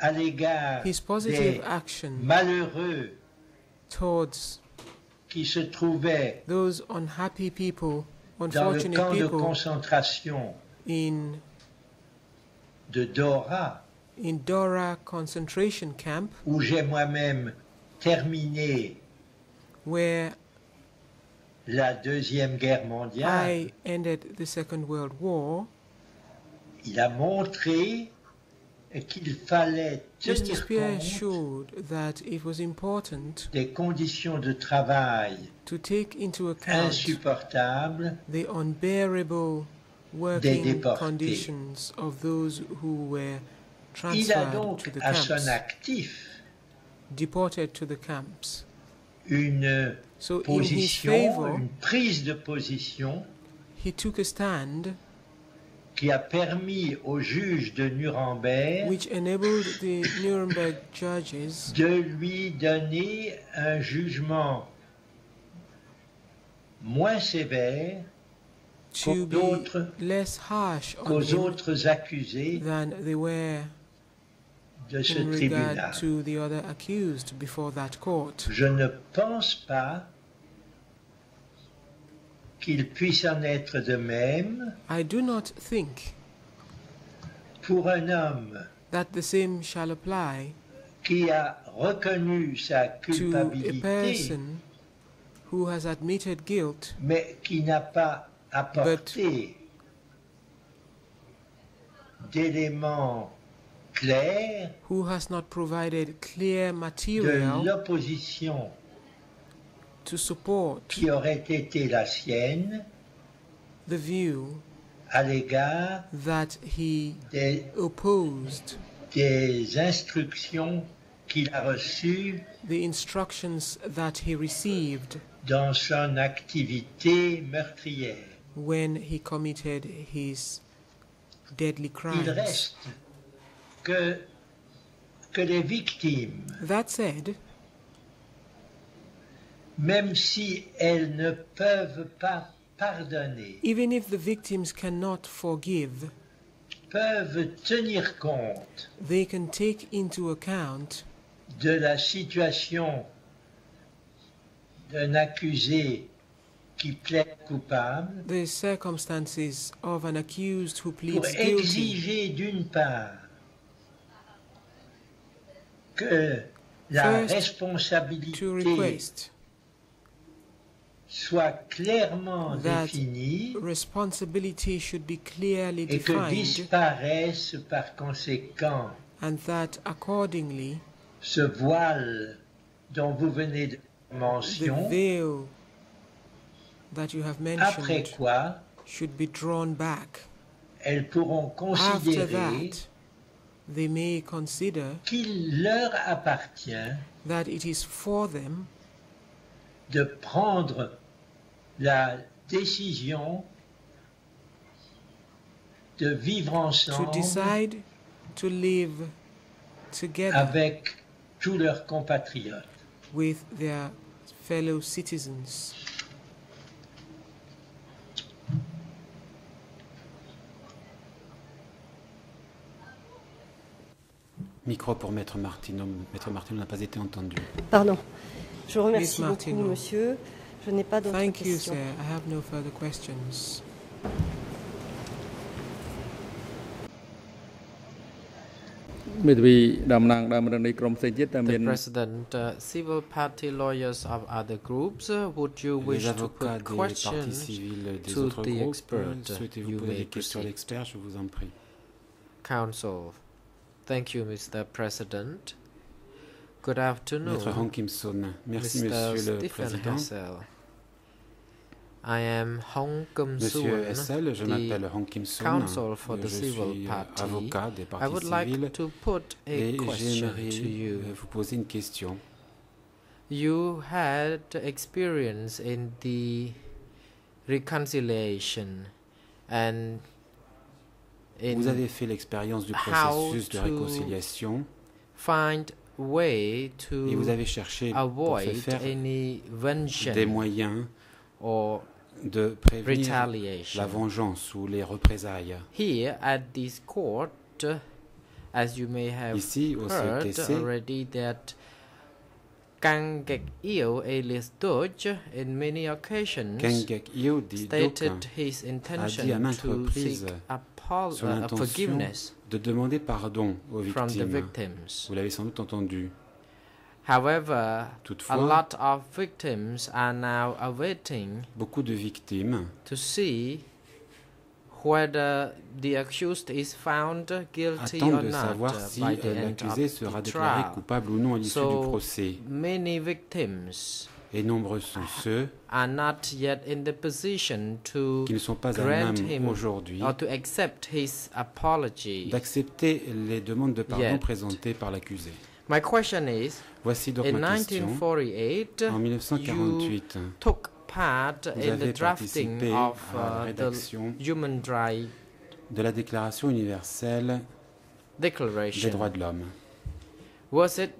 E: à l'égard
N: his positive action
E: malheureux
N: towards
E: qui se trouvaient
N: those unhappy people,
E: dans le
N: unfortunate
E: camp de concentration
N: in
E: de Dora,
N: in Dora concentration camp,
E: où j'ai moi-même terminé
N: where
E: la Deuxième Guerre mondiale,
N: I ended the Second World War,
E: il a montré qu'il fallait tenir compte
N: showed that it was important
E: des conditions de travail
N: to take into account
E: insupportables
N: the unbearable working
E: déportés.
N: conditions of those who were
E: Il a
N: transferred
E: donc
N: to the
E: à son actif
N: deported to the camps.
E: une
N: So in his
E: position,
N: favor,
E: une prise de position
N: he took a stand
E: qui a permis aux juges de Nuremberg
N: which enabled the Nuremberg judges
E: de lui donner un jugement moins sévère
N: to be
E: autres,
N: less harsh on
E: autres accusés
N: than they were
E: de ce
N: in
E: tribunal.
N: to the other accused before that court.
E: Je ne pense pas qu'il puisse en être de même
N: I do not think
E: pour un homme
N: that the same shall apply
E: qui a reconnu sa
N: to a
E: culpabilité,
N: person who has admitted guilt
E: mais qui n'a pas apporté d'éléments clairs
N: who has not provided clear
E: de
N: material
E: l'opposition
N: to support
E: qui aurait été la sienne
N: the view
E: à l'égard
N: that he
E: des,
N: opposed?
E: des instructions qu'il a reçues
N: the instructions that he received
E: dans son activité meurtrière.
N: When he committed his deadly crimes.
E: que, que les victimes,
N: That said,
E: même si elles ne peuvent pas pardonner,
N: even if the victims cannot forgive,
E: peuvent tenir compte
N: they can take into account
E: de la situation d'un accusé qui plaide coupable
N: the circumstances of an accused who
E: pour
N: pleads guilty.
E: exiger d'une part que la
N: First,
E: responsabilité soit clairement
N: that
E: définie
N: responsibility should be clearly
E: et que
N: defined
E: disparaisse par conséquent
N: and that accordingly
E: ce voile dont vous venez de
N: the
E: mention,
N: veil that you have
E: après
N: mentioned
E: quoi
N: should be drawn back.
E: elles pourront
N: After
E: considérer
N: that, they may consider
E: qu'il leur appartient
N: that it is for them
E: de prendre la décision de vivre
N: to
E: ensemble
N: decide to live together
E: avec tous leurs compatriotes.
N: with their fellow citizens.
L: Micro pour Maître Martineau. Maître Martineau n'a pas été entendu.
O: Pardon. Je remercie beaucoup, monsieur. Je n'ai pas d'autres questions.
N: You, I have no further questions.
I: Civil party lawyers of other groups, uh, would you wish to put questions to the expert?
L: Euh,
I: you. Counsel. Thank you, Mr. President. Good afternoon.
L: Maître Hankinson. Merci,
I: Mr.
L: Monsieur le
I: Stephen
L: Président.
I: Hessel. I am Hong
L: Monsieur
I: Soon,
L: Hessel, je m'appelle Hong Kim Soon.
I: counsel for the
L: Je
I: civil
L: suis euh,
I: party.
L: avocat des
I: I
L: partis
I: would
L: civils
I: like to put a
L: et
I: question
L: j'aimerais
I: to you.
L: vous poser une question.
I: You had experience in the reconciliation and
L: Vous avez fait l'expérience du processus de réconciliation
I: find way to
L: et vous avez cherché pour
I: avoid
L: faire
I: any
L: des moyens
I: or
L: de prévenir la vengeance ou les représailles.
I: Here at this court, as you may have
L: Ici, au
I: heard
L: CTC,
I: already, that Kang Gek Eo alias Dodge, in many occasions, stated his
L: a dit à
I: intention
L: maintes
I: to
L: reprises
I: seek
L: son
I: uh,
L: intention
I: forgiveness
L: de demander pardon aux
I: from the
L: victimes.
I: victims.
L: Vous l'avez sans doute entendu.
I: However, a
L: Toutefois,
I: lot of victims are now awaiting
L: beaucoup de victimes
I: to see whether the accused is found guilty or
L: attendent de
I: not
L: savoir si euh, l'accusé
I: of
L: sera déclaré coupable ou non à l'issue
I: So,
L: du procès.
I: Many victims
L: Et nombreux sont ceux
I: are not yet in the position to
L: qui ne sont pas à
I: grant
L: même
I: him
L: aujourd'hui
I: or to accept his apology.
L: d'accepter les demandes de pardon
I: Yet.
L: présentées par l'accusé.
I: My question is,
L: Voici donc
I: in
L: ma question.
I: 1948,
L: En 1948,
I: you took part
L: vous
I: in the
L: avez
I: drafting
L: participé
I: of
L: à la
I: uh, the
L: rédaction
I: Human
L: de la Déclaration universelle des droits de l'homme.
I: Was it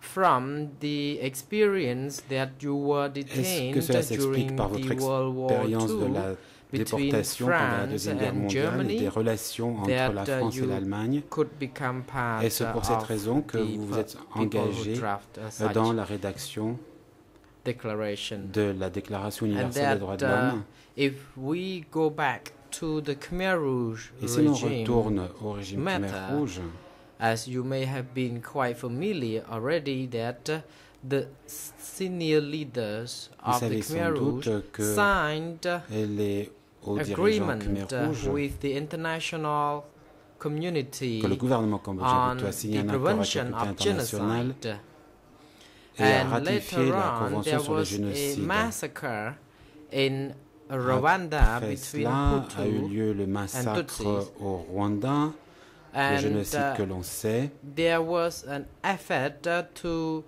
I: from the experience that you were
L: Est-ce
I: detained
L: que cela s'explique
I: during
L: par votre
I: the World War
L: expérience de la
I: between
L: déportation pendant la Deuxième Guerre mondiale et des relations entre
I: that
L: la
I: uh,
L: France et l'Allemagne
I: part
L: Est-ce pour cette
I: of
L: raison que vous vous êtes engagé
I: uh,
L: euh, dans la rédaction
I: Declaration?
L: de la Déclaration universelle des droits de l'homme?
I: uh, if we go back to the Khmer Rouge
L: Et si l'on retourne au régime Khmer Rouge,
I: as you may have been quite familiar already, that uh, the senior leaders
L: vous
I: of the
L: savez
I: Khmer
L: sans
I: Rouge
L: doute que
I: signed
L: les hauts dirigeants
I: agreement
L: Khmer
I: uh,
L: Rouge,
I: with the international community
L: que le gouvernement cambodgien
I: on
L: plutôt a signé
I: the
L: un accord avec la
I: prevention
L: communauté
I: of
L: internationale
I: genocide.
L: et a
I: And
L: ratifié
I: later
L: la
I: on,
L: Convention
I: there
L: sur le
I: was a
L: génocide.
I: massacre in Rwanda
L: Après
I: between
L: cela a eu
I: Hutu
L: lieu le
I: and
L: massacre
I: Tutsis.
L: Au Rwanda, le
I: And
L: génocide
I: uh,
L: que l'on sait.
I: there was an effort uh, to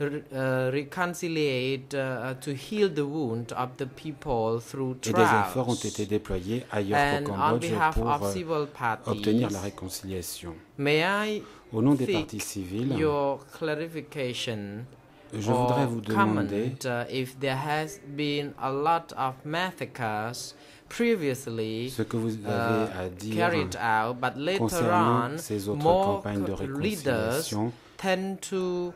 I: uh, reconciliate, uh, to heal the wound of the people through
L: Et des efforts ont
I: trials.
L: été déployés ailleurs qu'au
I: on
L: Cambodge
I: behalf
L: pour
I: of
L: euh,
I: civil parties,
L: obtenir la réconciliation.
I: May I
L: Au nom des partis civils,
I: your clarification
L: je voudrais vous
I: comment,
L: demander
I: uh, if there has been a lot of massacres previously
L: ce que vous
I: uh,
L: avez à dire
I: carried out, but later
L: concernant
I: on,
L: ces autres campagnes de réconciliation.
I: tend to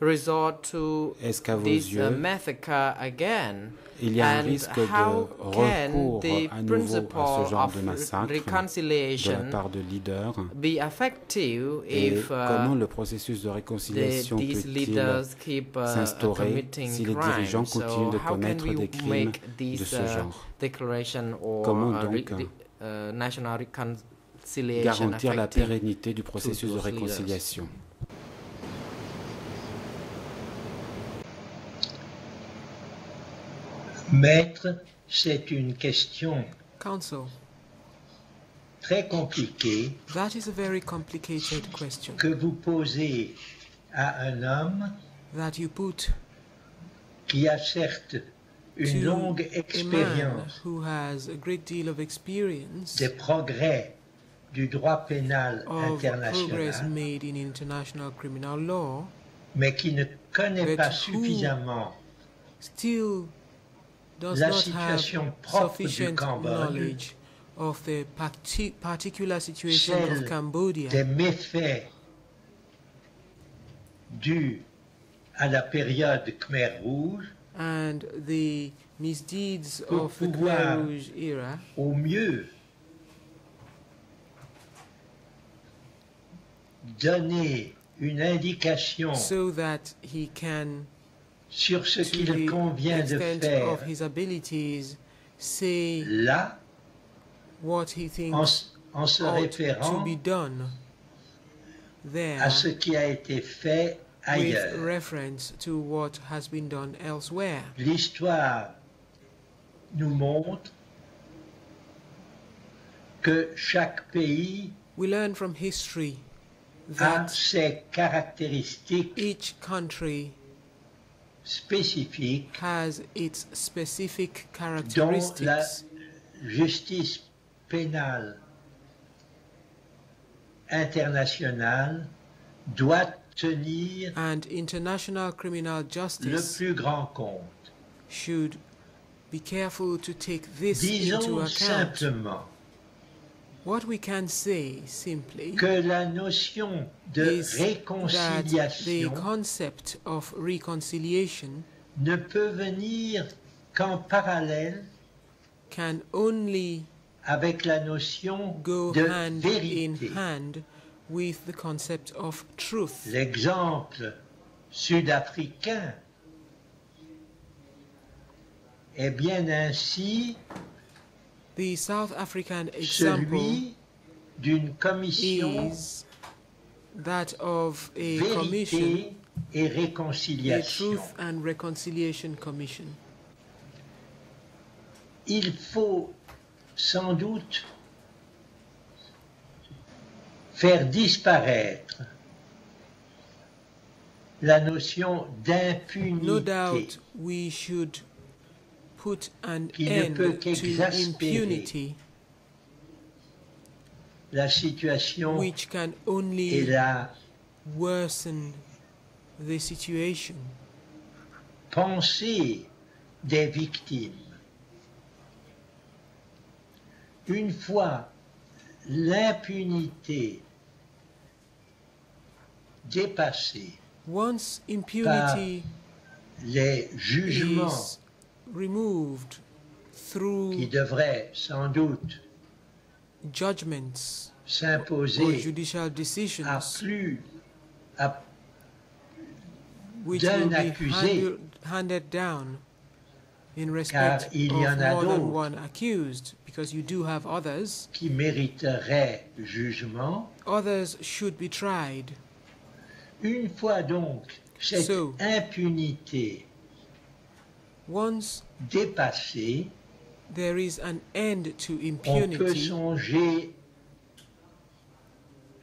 I: resort to
L: Est-ce qu'à vos
I: this uh,
L: yeux,
I: massacre again?
L: il y a un risque de
I: can
L: recours
I: the
L: à nouveau à ce genre
I: of
L: de massacre de la
I: reconciliation
L: part de leaders?
I: be effective
L: et
I: if uh,
L: comment le processus de réconciliation
I: these
L: peut-il
I: leaders keep uh,
L: s'instaurer
I: committing
L: si les dirigeants continuent de commettre des crimes
I: make
L: de ce
I: uh,
L: genre?
I: declaration or
L: Comment
I: uh,
L: donc,
I: re- uh, national reconciliation
L: garantir la pérennité du processus de réconciliation?
E: Maître, c'est une question très compliquée
N: that is a very complicated question.
E: que vous posez à un homme
N: that you put
E: qui a certes une
N: to
E: longue
N: a man
E: expérience
N: who has a great deal of experience
E: des progrès du droit pénal
N: of progress
E: international,
N: made in international criminal law,
E: mais qui ne connaît
N: but
E: pas
N: who
E: suffisamment
N: still does
E: la
N: not
E: situation
N: have
E: propre du
N: sufficient
E: Cambodge,
N: knowledge of the parti- particular situation of Cambodia.
E: des méfaits dus à la période Khmer Rouge,
N: and the misdeeds of the Khmer Rouge era.
E: au mieux donner une indication
N: so that he can
E: sur ce qu'il convient de faire là
N: what he
E: en,
N: thinks
E: en se
N: ought to
E: référant
N: be done there
E: à ce qui a été fait ailleurs.
N: reference to what has been done elsewhere.
E: L'histoire nous montre que chaque pays
N: We learn from history
E: a
N: that
E: ses caractéristiques
N: each country
E: spécifiques
N: has its specific
E: dont la
N: characteristics
E: justice pénale internationale doit tenir
N: and international criminal
E: le
N: justice
E: plus grand compte.
N: should be careful to take this into
E: Disons
N: account.
E: simplement
N: What we can say simply
E: que la notion de
N: is that the
E: réconciliation
N: concept of reconciliation
E: ne peut venir qu'en parallèle
N: can only
E: avec la notion
N: go
E: de
N: hand
E: vérité.
N: in hand with the concept of truth.
E: L'exemple sud-africain est bien ainsi
N: The South African example
E: celui d'une commission
N: is that of a commission,
E: vérité et réconciliation.
N: Truth and Reconciliation Commission.
E: Il faut sans doute faire disparaître la notion
N: No
E: d'impunité
N: doubt we should put an
E: Qui ne
N: end
E: peut
N: to
E: qu'exaspérer
N: impunity
E: la situation
N: which can
E: et
N: only
E: la
N: worsen the situation.
E: pensée des victimes. Une fois l'impunité dépassée,
N: Once impunity
E: les jugements
N: removed through
E: qui devraient sans doute
N: judgments
E: s'imposer
N: judicial
E: à
N: decisions
E: plus à
N: which
E: d'un
N: will be
E: accusé,
N: handed, down in
E: car
N: respect
E: il
N: of
E: y en a
N: more than
E: d'autres
N: one accused, because you do have others.
E: qui mériteraient jugement.
N: Others should be tried.
E: Une fois donc cette
N: So-
E: impunité
N: Once
E: dépassée,
N: there is an end to
E: on peut
N: impunity,
E: songer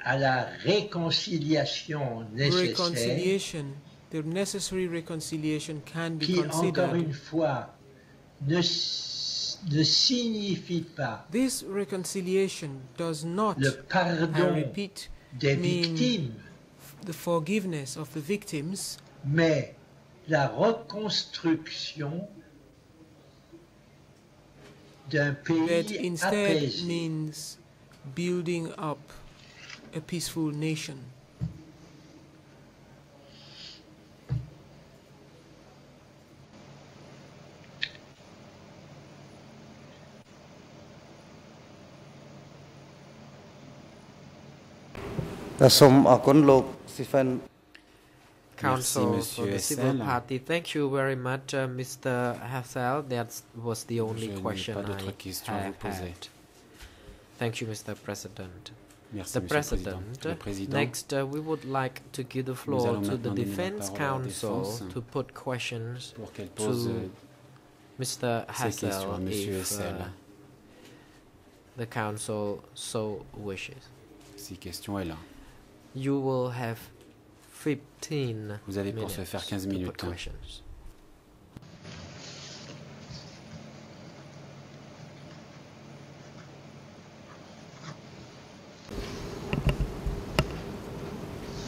E: à la réconciliation nécessaire
N: reconciliation, the necessary reconciliation can be
E: qui, encore
N: considered.
E: une fois, ne, ne signifie pas
N: This reconciliation does not,
E: le
N: I
E: pardon
N: repeat,
E: des victimes,
N: the forgiveness of the victims,
E: mais la reconstruction d'un
N: but
E: pays
N: instead
E: apaisé.
N: means building up a peaceful nation.
I: Council for the Civil. Party. Thank you very much, uh, Mr. Hassel. That was the only
L: Je
I: question I had. Thank you, Mr. President.
L: Merci,
I: the
L: Président.
I: President. Next, uh, we would like to give the floor to the
L: maintenant donner la
I: Defense
L: parole à la
I: Council to put questions to
L: euh,
I: Mr. Hassel if uh, the Council so wishes.
L: Si question est là.
I: You will have 15
L: Vous avez pour
I: minutes
L: faire 15
I: to put
L: minutes.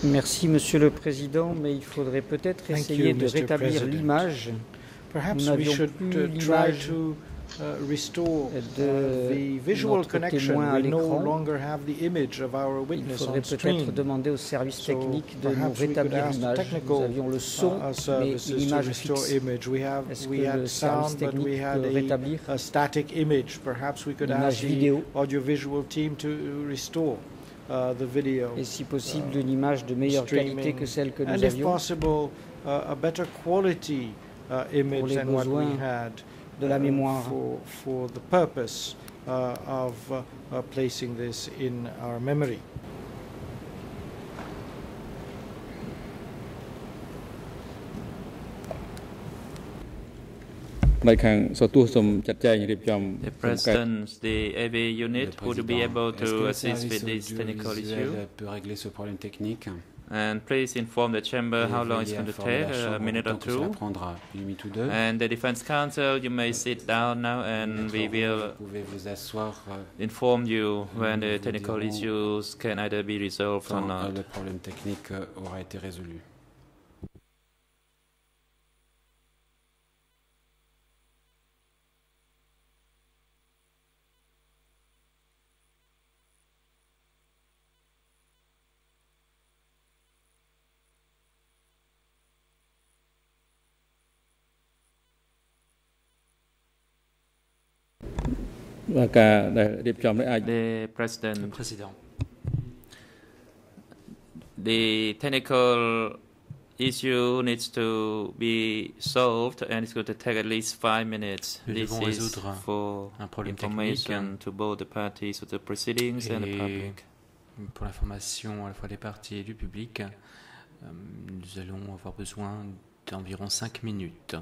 P: Merci, Monsieur le Président, mais il faudrait peut-être essayer
F: you,
P: de rétablir l'image. Nous n'avions plus
F: uh,
P: l'image
F: to restore
P: de
F: uh, the visual
P: notre
F: connection.
P: témoin à
F: We no
P: l'écran.
F: longer have the image of our
P: Il
F: witness
P: faudrait
F: on
P: peut-être
F: screen.
P: demander au service
F: So
P: technique de nous
F: perhaps we could
P: rétablir
F: ask the
P: l'image. Nous
F: technical
P: avions le son,
F: uh,
P: mais
F: services
P: une
F: to
P: image
F: restore
P: fixe.
F: image. We have
P: Est-ce
F: we
P: que
F: had
P: le service
F: sound, but we
P: technique
F: had
P: peut rétablir
F: a, a static image. Perhaps we could
P: l'image
F: ask the
P: vidéo
F: audiovisual team to restore uh, the video.
P: et si possible une image de meilleure qualité
F: streaming,
P: que celle que
F: and
P: nous
F: if
P: avions
F: possible, uh, a better quality uh, image
P: les
F: than what we
P: besoins
F: had
P: de la mémoire.
F: For, for the purpose uh, of uh, uh, placing this in our memory.
B: The President's the AV unit would be able to assist with this technical issue. And please inform the chamber
L: Et
B: how long it's going to take,
L: la
B: a
L: Chambre
B: minute or two.
L: prendra une minute ou deux.
B: And the Defense Council, you may sit down now and we will
L: vous pouvez vous asseoir euh,
B: inform you when
L: nous
B: the
L: vous
B: technical issues can either be resolved or
L: euh,
B: not. The President The technical issue needs to be solved and it's going to take at least five minutes. This is for information to.
C: Pour l'information à la fois des parties et du public, euh, nous allons avoir besoin d'environ minutes.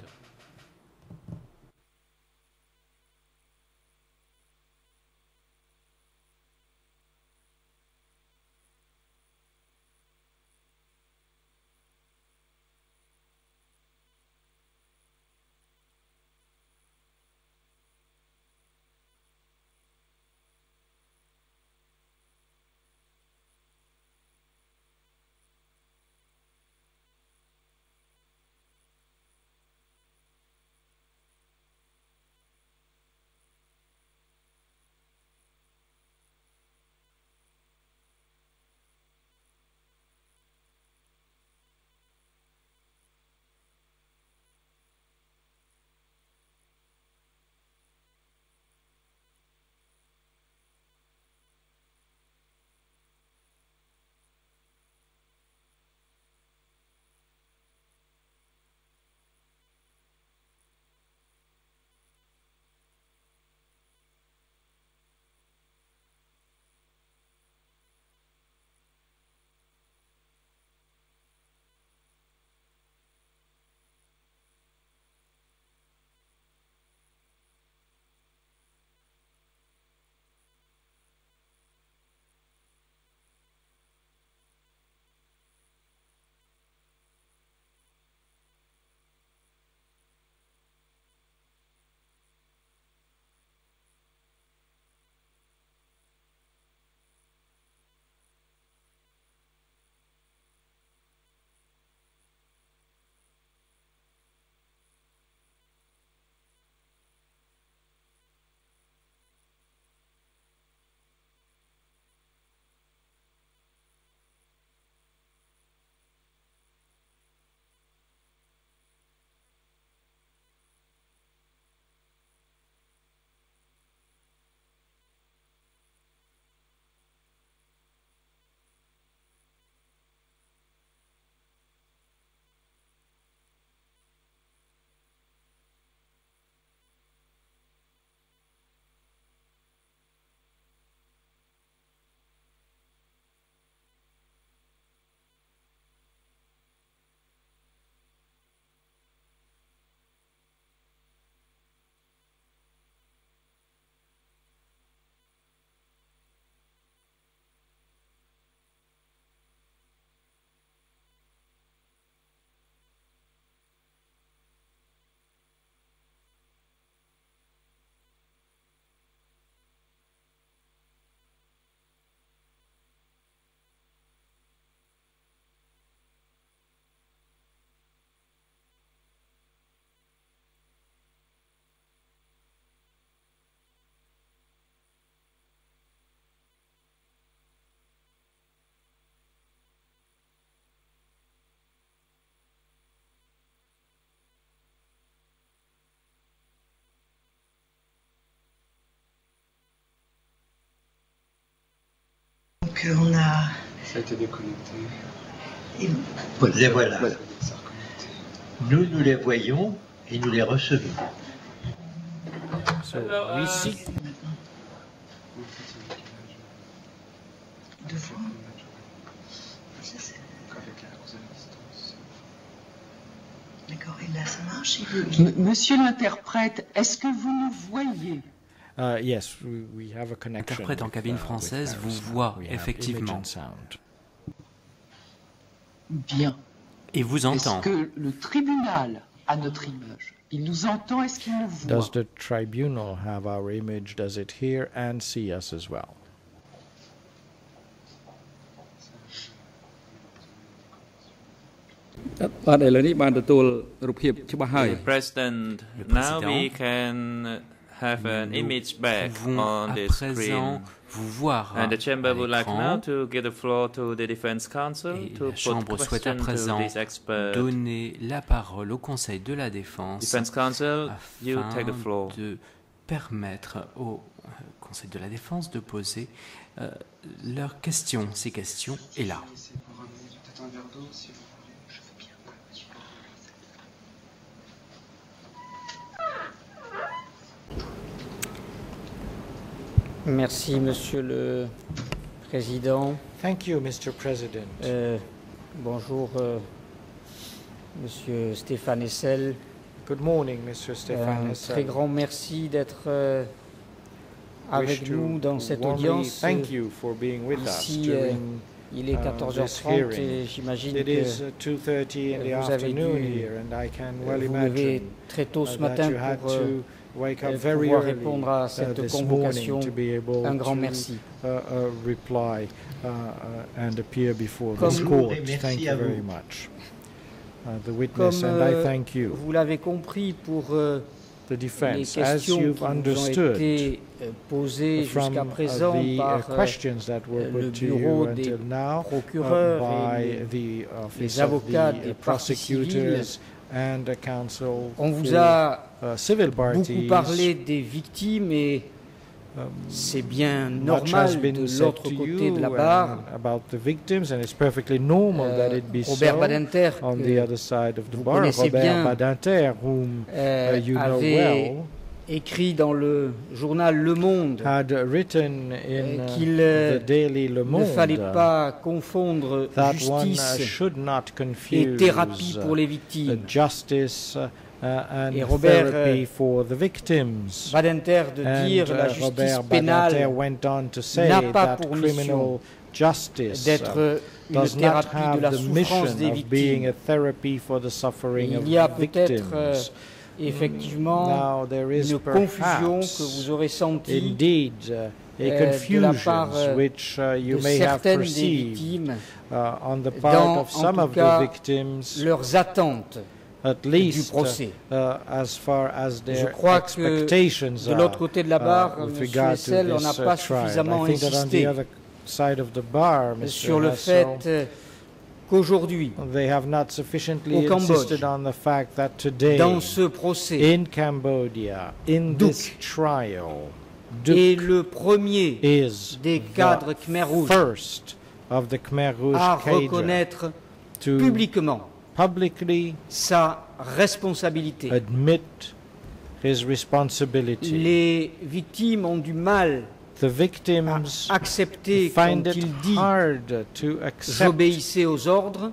G: Donc euh, on a.
D: Ça a été déconnecté.
E: Et voilà. voilà. Nous, nous les voyons et nous les recevons.
F: So we see
G: De voir. D'accord, et là ça marche
Q: Monsieur l'interprète, est-ce que vous nous voyez?
F: Uh,
C: L'interprète en cabine
F: uh,
C: française vous voit effectivement.
Q: Bien.
C: Et vous entend.
Q: Est-ce que le tribunal a notre image Il nous entend, est-ce qu'il nous voit
F: Does the tribunal have our image? Does it hear and see us as well?
M: President, now we can have an image back on
C: à
M: the
C: présent
M: screen.
C: vous voir
M: And the chamber would like now to give the floor to the Defense Council to
C: La
M: put
C: Chambre souhaite à présent
M: these experts.
C: donner la parole au Conseil de la Défense
M: Defense Council, you
C: afin
M: take the floor.
C: de permettre au Conseil de la Défense de poser euh, leurs questions. Ces questions est là.
D: Pour ramener peut-être un verre d'eau si vous voulez. Je veux bien.
P: Merci, Monsieur le Président.
F: Thank you, Mr. President.
P: Euh, bonjour, euh, Monsieur Stéphane Essel.
F: Good morning, Mr. Stéphane
P: Un
F: Hessel.
P: très grand merci d'être euh, avec nous dans cette audience.
F: Thank you for being with us
P: Ici, euh,
F: during
P: il est
F: uh, this
P: 14h30 et
F: hearing.
P: j'imagine que
F: uh, 2:30 in the
P: vous avez dû
F: here, and I can
P: euh,
F: well
P: vous lever très tôt ce
F: uh,
P: matin pour pouvoir répondre à
F: uh,
P: cette convocation. Un grand
F: to,
P: merci.
F: uh, uh, reply and appear before
P: Comme- merci
F: Thank you
P: à
F: very
P: vous.
F: much. The witness,
P: Comme
F: and I
P: euh,
F: thank you.
P: vous l'avez compris pour euh,
F: The
P: les
F: as
P: questions qui vous ont été euh, posées jusqu'à présent par
F: uh,
P: euh,
F: questions that were
P: le
F: put to you
P: bureau des
F: until now
P: procureurs
F: by
P: et
F: the
P: les, les avocats des parties civiles.
F: Prosecutors and the council
P: On vous a
F: uh,
P: beaucoup parlé des victimes et c'est bien normal de l'autre côté de la barre.
F: about the victims, and it's perfectly normal that
P: Euh,
F: it be
P: Robert. Badinter,
F: on
P: que
F: the other side of the
P: vous
F: bar,
P: connaissez
F: Robert
P: bien,
F: Badinter, whom
P: euh,
F: uh, you know
P: avait
F: well,
P: écrit dans le journal Le Monde
F: had written in
P: euh,
F: uh,
P: qu'il euh,
F: the daily Le
P: ne fallait pas confondre
F: uh,
P: justice
F: not
P: et thérapie
F: uh,
P: pour les victimes.
F: justice uh, and
P: Et Robert,
F: therapy
P: euh,
F: for the victims.
P: Badinter de
F: and
P: dire
F: uh,
P: la justice
F: Robert
P: pénale
F: went on to say
P: n'a pas
F: that
P: pour
F: criminal
P: mission
F: justice
P: d'être une
F: does not
P: thérapie de la souffrance des
F: being
P: victimes.
F: a therapy for the suffering
P: Et
F: of
P: il y a
F: victims.
P: peut-être effectivement
F: Now there is
P: une confusion que vous aurez sentie
F: indeed uh, a
P: euh, de la
F: confusion
P: part euh,
F: which uh, you
P: de
F: may have
P: certaines des
F: perceived
P: victimes
F: uh, on the part
P: dans,
F: of
P: en
F: some
P: tout
F: of
P: cas,
F: the victims
P: leurs attentes
F: at
P: du procès.
F: uh, as far as
P: Je
F: their
P: crois que
F: expectations
P: de l'autre côté de la barre, M. Essel, on n'a pas
F: trial.
P: suffisamment insisté
F: bar,
P: sur le fait euh, qu'aujourd'hui,
F: they have not sufficiently
P: au Cambodge,
F: on the fact that today
P: dans ce procès,
F: in Cambodia, in
P: Duc
F: this trial,
P: est le premier
F: is
P: des cadres Khmer Rouge
F: first of the Khmer Rouge
P: à reconnaître
F: to
P: publiquement
F: publicly
P: sa responsabilité.
F: admit his responsibility.
P: Les victimes ont du mal
F: the victims
P: accepter
F: find it
P: dit
F: hard to accept
P: aux ordres.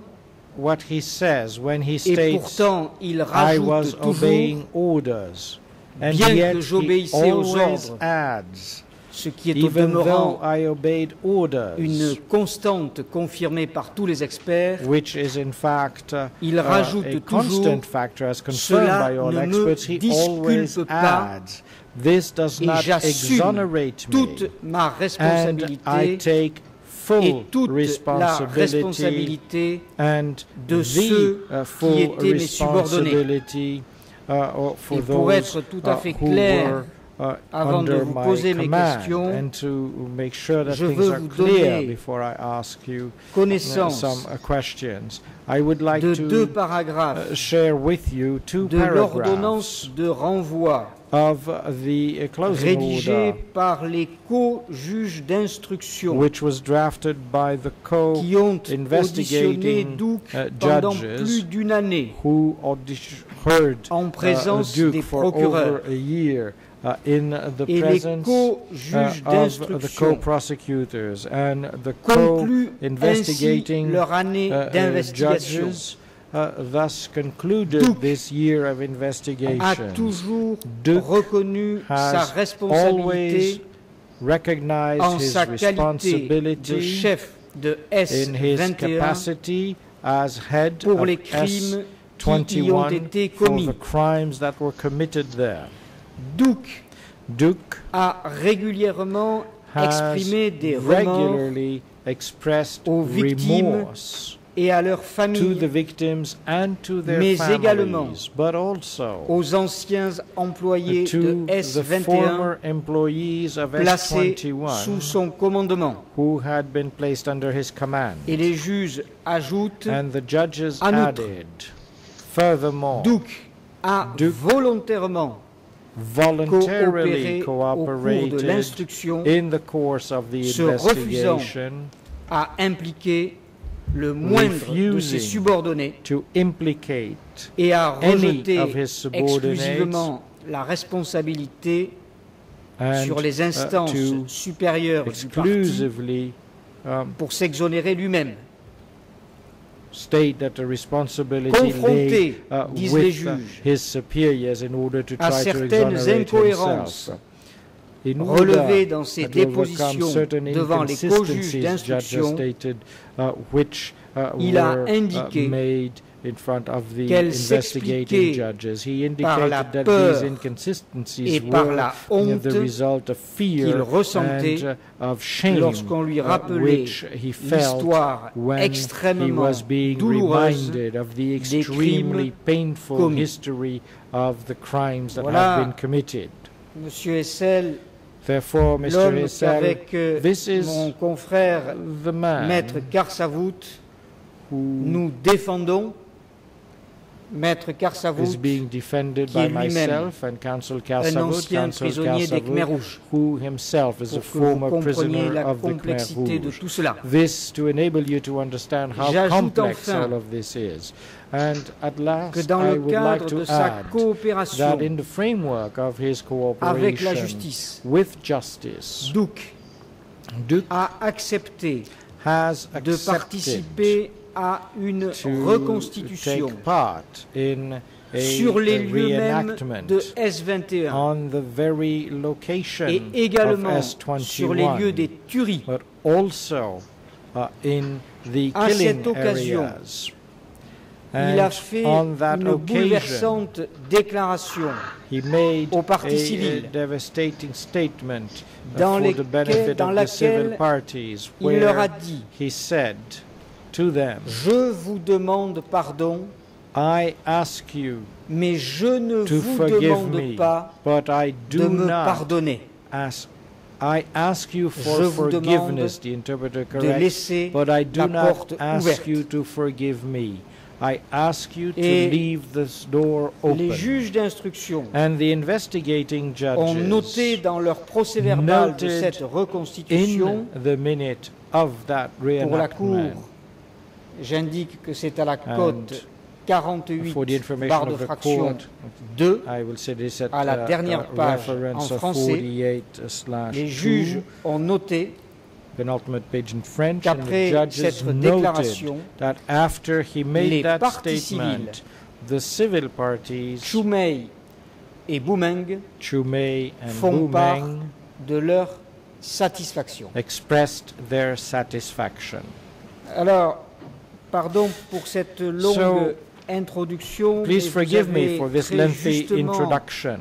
F: what he says when he
P: et
F: states
P: pourtant il
F: I
P: rajoute
F: was
P: toujours
F: obeying orders. And
P: bien
F: yet
P: que
F: he
P: j'obéissais aux
F: always
P: ordres.
F: adds
P: ce qui est au demeurant
F: I obeyed orders.
P: une constante confirmée par tous les experts
F: which is in fact uh,
P: Il
F: uh,
P: rajoute
F: a
P: toujours,
F: constant factor as confirmed
P: Cela
F: by all
P: ne me
F: experts. He always
P: disculpe pas.
F: adds this does
P: et
F: not
P: j'assume
F: exonerate me
P: toute ma responsabilité
F: take
P: et
F: full
P: toute la
F: responsibility
P: responsabilité
F: and
P: de ceux
F: uh,
P: qui étaient mes subordonnés.
F: responsibility uh, for
P: Et pour être tout à
F: uh,
P: fait clair
F: uh,
P: Avant de vous poser mes questions,
F: and to make sure that
P: je
F: things
P: veux
F: are
P: vous
F: clear
P: donner
F: before I ask you uh,
P: connaissance
F: some uh, questions. I would like
P: de
F: to
P: deux paragraphes
F: uh, share with you two
P: de
F: paragraphs
P: l'ordonnance de renvoi
F: of the closing order
P: par les co-juges d'instruction
F: which was drafted by the
P: qui ont auditionné Duke
F: uh,
P: pendant
F: judges
P: plus d'une année
F: who heard
P: en
F: uh,
P: présence
F: Duke
P: des
F: for
P: procureurs.
F: over a year uh, in the
P: Et les
F: presence
P: co-juges
F: uh, of the
P: d'instruction
F: co-prosecutors and the co-investigating
P: leur année d'investigation.
F: Uh, thus concluded this year of
P: a
F: investigation.
P: toujours
F: Duke
P: reconnu sa responsabilité
F: always recognized
P: en
F: his
P: sa qualité de
F: responsibility
P: chef de
F: in his
P: S-21
F: capacity as head
P: pour
F: of
P: les crimes qui y ont
F: S21
P: été
F: for
P: commis.
F: the crimes that were committed there.
P: Duke
F: Duke
P: a régulièrement exprimé des remords
F: regularly expressed
P: aux victimes
F: remorse
P: et à leurs familles,
F: victims and to their
P: mais également aux anciens employés de
F: to the
P: S-21
F: former employees of
P: placés sous
F: S21
P: son commandement.
F: who had been placed under his command.
P: Et les juges ajoutent,
F: And the judges
P: En outre, Duke a volontairement coopéré au cours de l'instruction
F: in the course of the
P: se refusant
F: investigation
P: à impliquer le moindre de ses subordonnés
F: to implicate
P: et à rejeter exclusivement la responsabilité sur les
F: uh,
P: instances supérieures du parti
F: um,
P: pour s'exonérer lui-même.
F: state that the responsibility
P: Confronté,
F: uh,
P: disent les juges,
F: his superiors in order to
P: à
F: try to
P: certaines incohérences
F: order
P: dans ses dépositions devant les co-juges d'instruction,
F: uh, uh,
P: il a indiqué
F: uh, made in front of the
P: qu'elles
F: investigating
P: s'expliquaient
F: judges. He
P: par la
F: indicated that
P: peur
F: these inconsistencies
P: et par
F: were
P: la honte
F: the result of
P: qu'il
F: fear
P: ressentait
F: and of shame
P: lorsqu'on lui rappelait
F: which he felt
P: l'histoire
F: when he
P: extrêmement
F: was being
P: douloureuse
F: reminded of the
P: des
F: extremely
P: crimes
F: painful
P: commis.
F: history of the crimes that
P: Voilà.
F: have been committed.
P: Monsieur Essel,
F: Therefore, Mr. Issel,
P: euh,
F: this is
P: mon confrère
F: the man
P: Maître Karsavout
F: who
P: nous défendons. Maître
F: is
P: Karsavout,
F: being defended
P: qui est
F: by
P: lui-même
F: myself and Counsel
P: un ancien prisonnier des Khmer Rouges,
F: who himself is a
P: pour que vous
F: former prisoner
P: la
F: of the Khmer
P: complexité de
F: Rouge.
P: tout cela.
F: This to enable you to understand how
P: J'ajoute
F: complex
P: enfin
F: all of this is. And at last,
P: que dans le
F: like
P: cadre de sa coopération
F: that in the framework of his
P: avec la justice,
F: with justice,
P: Duke
F: Duke
P: a accepté
F: has
P: de participer à une reconstitution
F: a,
P: sur les lieux mêmes de S21
F: on the very location
P: et également
F: of S21,
P: sur les lieux des tueries.
F: but also uh, in the
P: À cette occasion,
F: areas.
P: Il a fait
F: on that
P: une bouleversante déclaration
F: he made
P: aux parties
F: a,
P: civiles
F: a devastating statement
P: dans,
F: for the
P: lesquelles-
F: benefit
P: dans
F: of the civil
P: laquelle
F: parties,
P: il leur a dit
F: he said to them,
P: Je vous demande pardon,
F: I ask you
P: mais je ne
F: to
P: vous demande
F: me,
P: pas
F: but I
P: de
F: do
P: me
F: not
P: pardonner,
F: ask. I ask you for
P: Je vous
F: forgiveness,
P: demande
F: the interpreter
P: de laisser
F: but I do
P: la
F: not
P: porte
F: ask
P: ouverte.
F: you to forgive me. I ask you to
P: Et
F: leave this door
P: Les
F: open.
P: juges d'instruction
F: And the investigating
P: ont noté dans leur procès verbal de cette reconstitution
F: in the minute of that
P: pour la Cour, j'indique que c'est à la cote 48
F: for the information
P: barre de fraction
F: court,
P: 2,
F: I will say this at
P: à la
F: uh,
P: dernière page en français,
F: 48 slash
P: les juges
F: 2,
P: ont noté qu'après
F: judges
P: cette
F: noted
P: déclaration,
F: that after he made
P: les
F: that statement, the civil parties,
P: Choumei et Boumeng,
F: Chumei and
P: font part
F: Boumeng,
P: de leur satisfaction.
F: expressed their satisfaction.
P: Alors, pardon pour cette longue
F: So,
P: introduction.
F: Please forgive me for this lengthy introduction,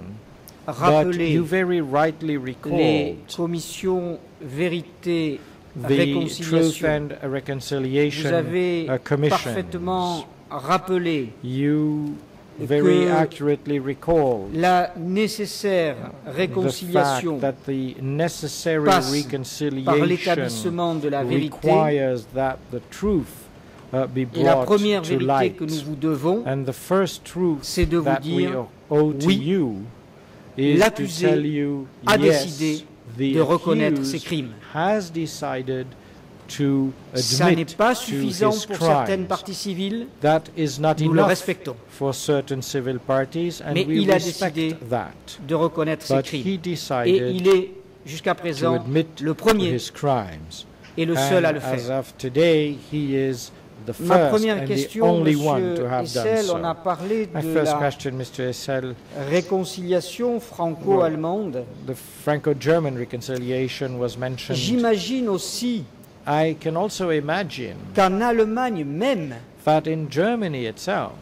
P: rappelé
F: you very rightly
P: les commissions vérité, réconciliation. Vous
F: Reconciliation
P: avez parfaitement rappelé
F: You very
P: que
F: accurately recalled
P: la nécessaire réconciliation
F: the fact that the necessary
P: passe par
F: reconciliation
P: l'établissement de la vérité.
F: requires that the truth uh, be
P: Et la
F: brought
P: première
F: to
P: vérité
F: light.
P: que nous vous devons, c'est de vous dire, oui, l'accusé a décidé de reconnaître ses crimes. Ça n'est pas suffisant pour certaines parties civiles, nous le respectons.
F: for certain civil parties, and
P: mais
F: we
P: il a décidé de reconnaître ses crimes. Et il est jusqu'à présent le premier et le seul à le faire. Ma première question, Monsieur Essel, on a parlé de la
F: question. Essel.
P: réconciliation franco-allemande.
F: The Franco-German reconciliation was mentioned.
P: J'imagine aussi
F: I can also imagine
P: qu'en Allemagne même,
F: that in Germany itself,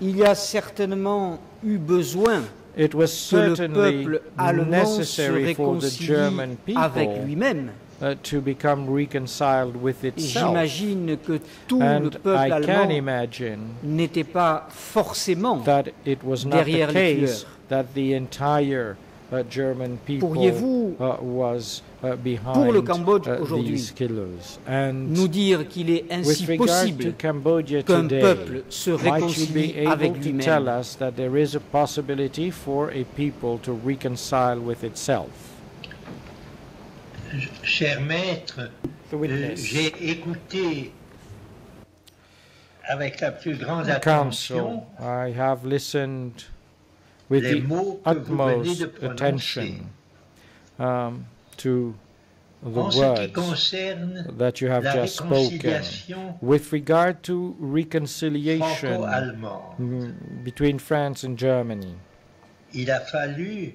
P: il y a certainement eu besoin
F: it was
P: que le
F: certainly
P: peuple allemand se réconcilie
F: German
P: avec lui-même.
F: Uh, to become reconciled with itself.
P: J'imagine que tout le
F: And
P: peuple
F: I can
P: allemand
F: imagine
P: n'était pas forcément
F: that it was not
P: derrière
F: the
P: les
F: case
P: tueurs.
F: that the entire uh, German people
P: Pourriez-vous,
F: uh, was uh, behind
P: pour le Cambodge
F: uh,
P: aujourd'hui,
F: these killers. And
P: nous dire qu'il est ainsi
F: with regard
P: possible
F: to Cambodia
P: qu'un
F: today,
P: peuple se
F: might you
P: réconcilie
F: be
P: avec
F: able to tell
P: lui-même?
E: Cher maître, euh, j'ai écouté avec la plus grande attention
F: I have listened with
E: les
F: the
E: mots que vous venez
F: utmost
E: de prononcer.
F: attention um, to the
E: En
F: words that you have
E: la
F: just spoken. With regard to reconciliation between France and Germany,
E: il a fallu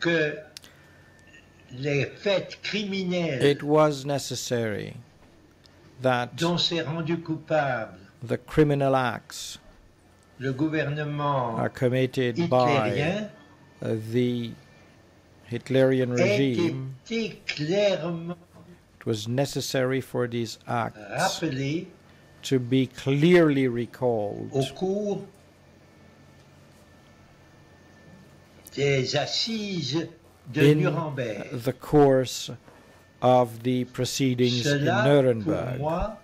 E: que les faits criminels
F: it was necessary that
E: dont s'est rendu coupable
F: the criminal acts
E: le gouvernement
F: are committed by
E: hitlérien
F: uh, the Hitlerian regime. It was necessary for these acts to be clearly recalled
E: au cours des assises de
F: in
E: Nuremberg.
F: the course of the proceedings
E: Cela,
F: in Nuremberg.
E: moi,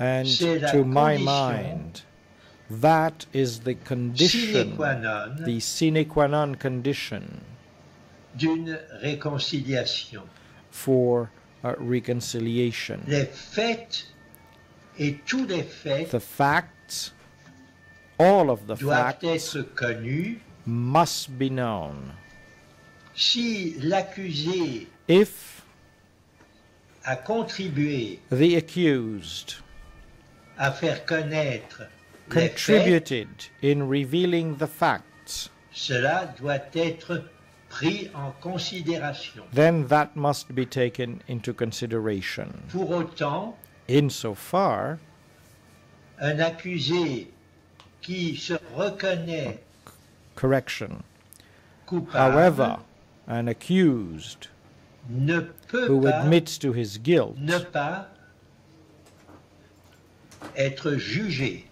F: And to my mind, that is the condition,
E: non
F: the sine qua non condition
E: réconciliation.
F: for uh, reconciliation.
E: Les faits et tous les faits
F: The facts, all of the facts, must be known.
E: si l'accusé
F: If
E: a contribué
F: the accused
E: à faire connaître les faits,
F: contributed in revealing the facts,
E: cela doit être pris en considération.
F: then that must be taken into consideration.
E: Pour autant,
F: Insofar,
E: un accusé qui se reconnaît
F: correction.
E: coupable
F: However, an accused who admits to his guilt
E: ne pas être jugé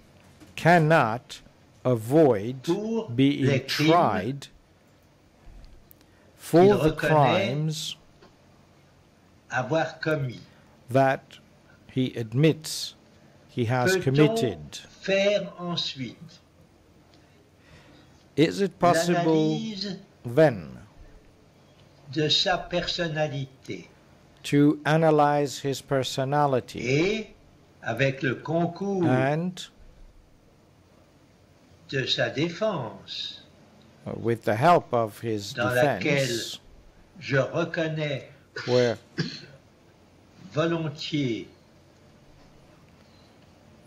F: cannot avoid being tried for the crimes
E: avoir commis.
F: that he admits he has committed. Is it possible then
E: de sa personnalité.
F: to analyze his personality?
E: Et avec le concours
F: and
E: de sa défense.
F: with the help of his
E: dans laquelle
F: defense,
E: je reconnais
F: where
E: volontiers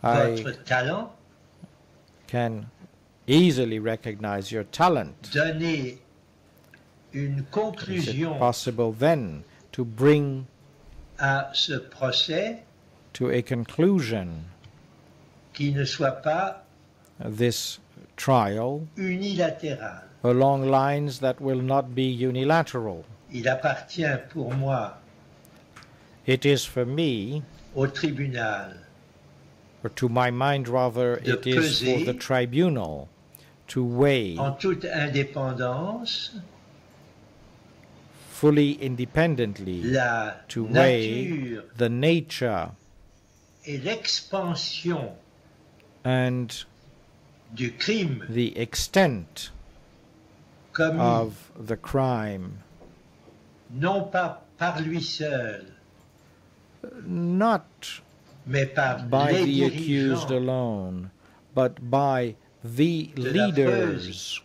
F: I
E: votre talent,
F: can easily recognize your talent.
E: donner une
F: Is it possible then to bring
E: à ce procès
F: to a conclusion
E: qui ne soit pas
F: this trial
E: unilatéral.
F: along lines that will not be unilateral?
E: Il appartient pour moi
F: It is for me
E: au tribunal
F: or to my mind rather, it is for the tribunal to weigh
E: en toute indépendance
F: fully independently,
E: la
F: to weigh the nature
E: et l'expansion
F: and
E: du crime
F: the extent
E: commis
F: of the crime,
E: non pas par lui seul,
F: not
E: mais par
F: by the accused alone, but by the
E: de la
F: leaders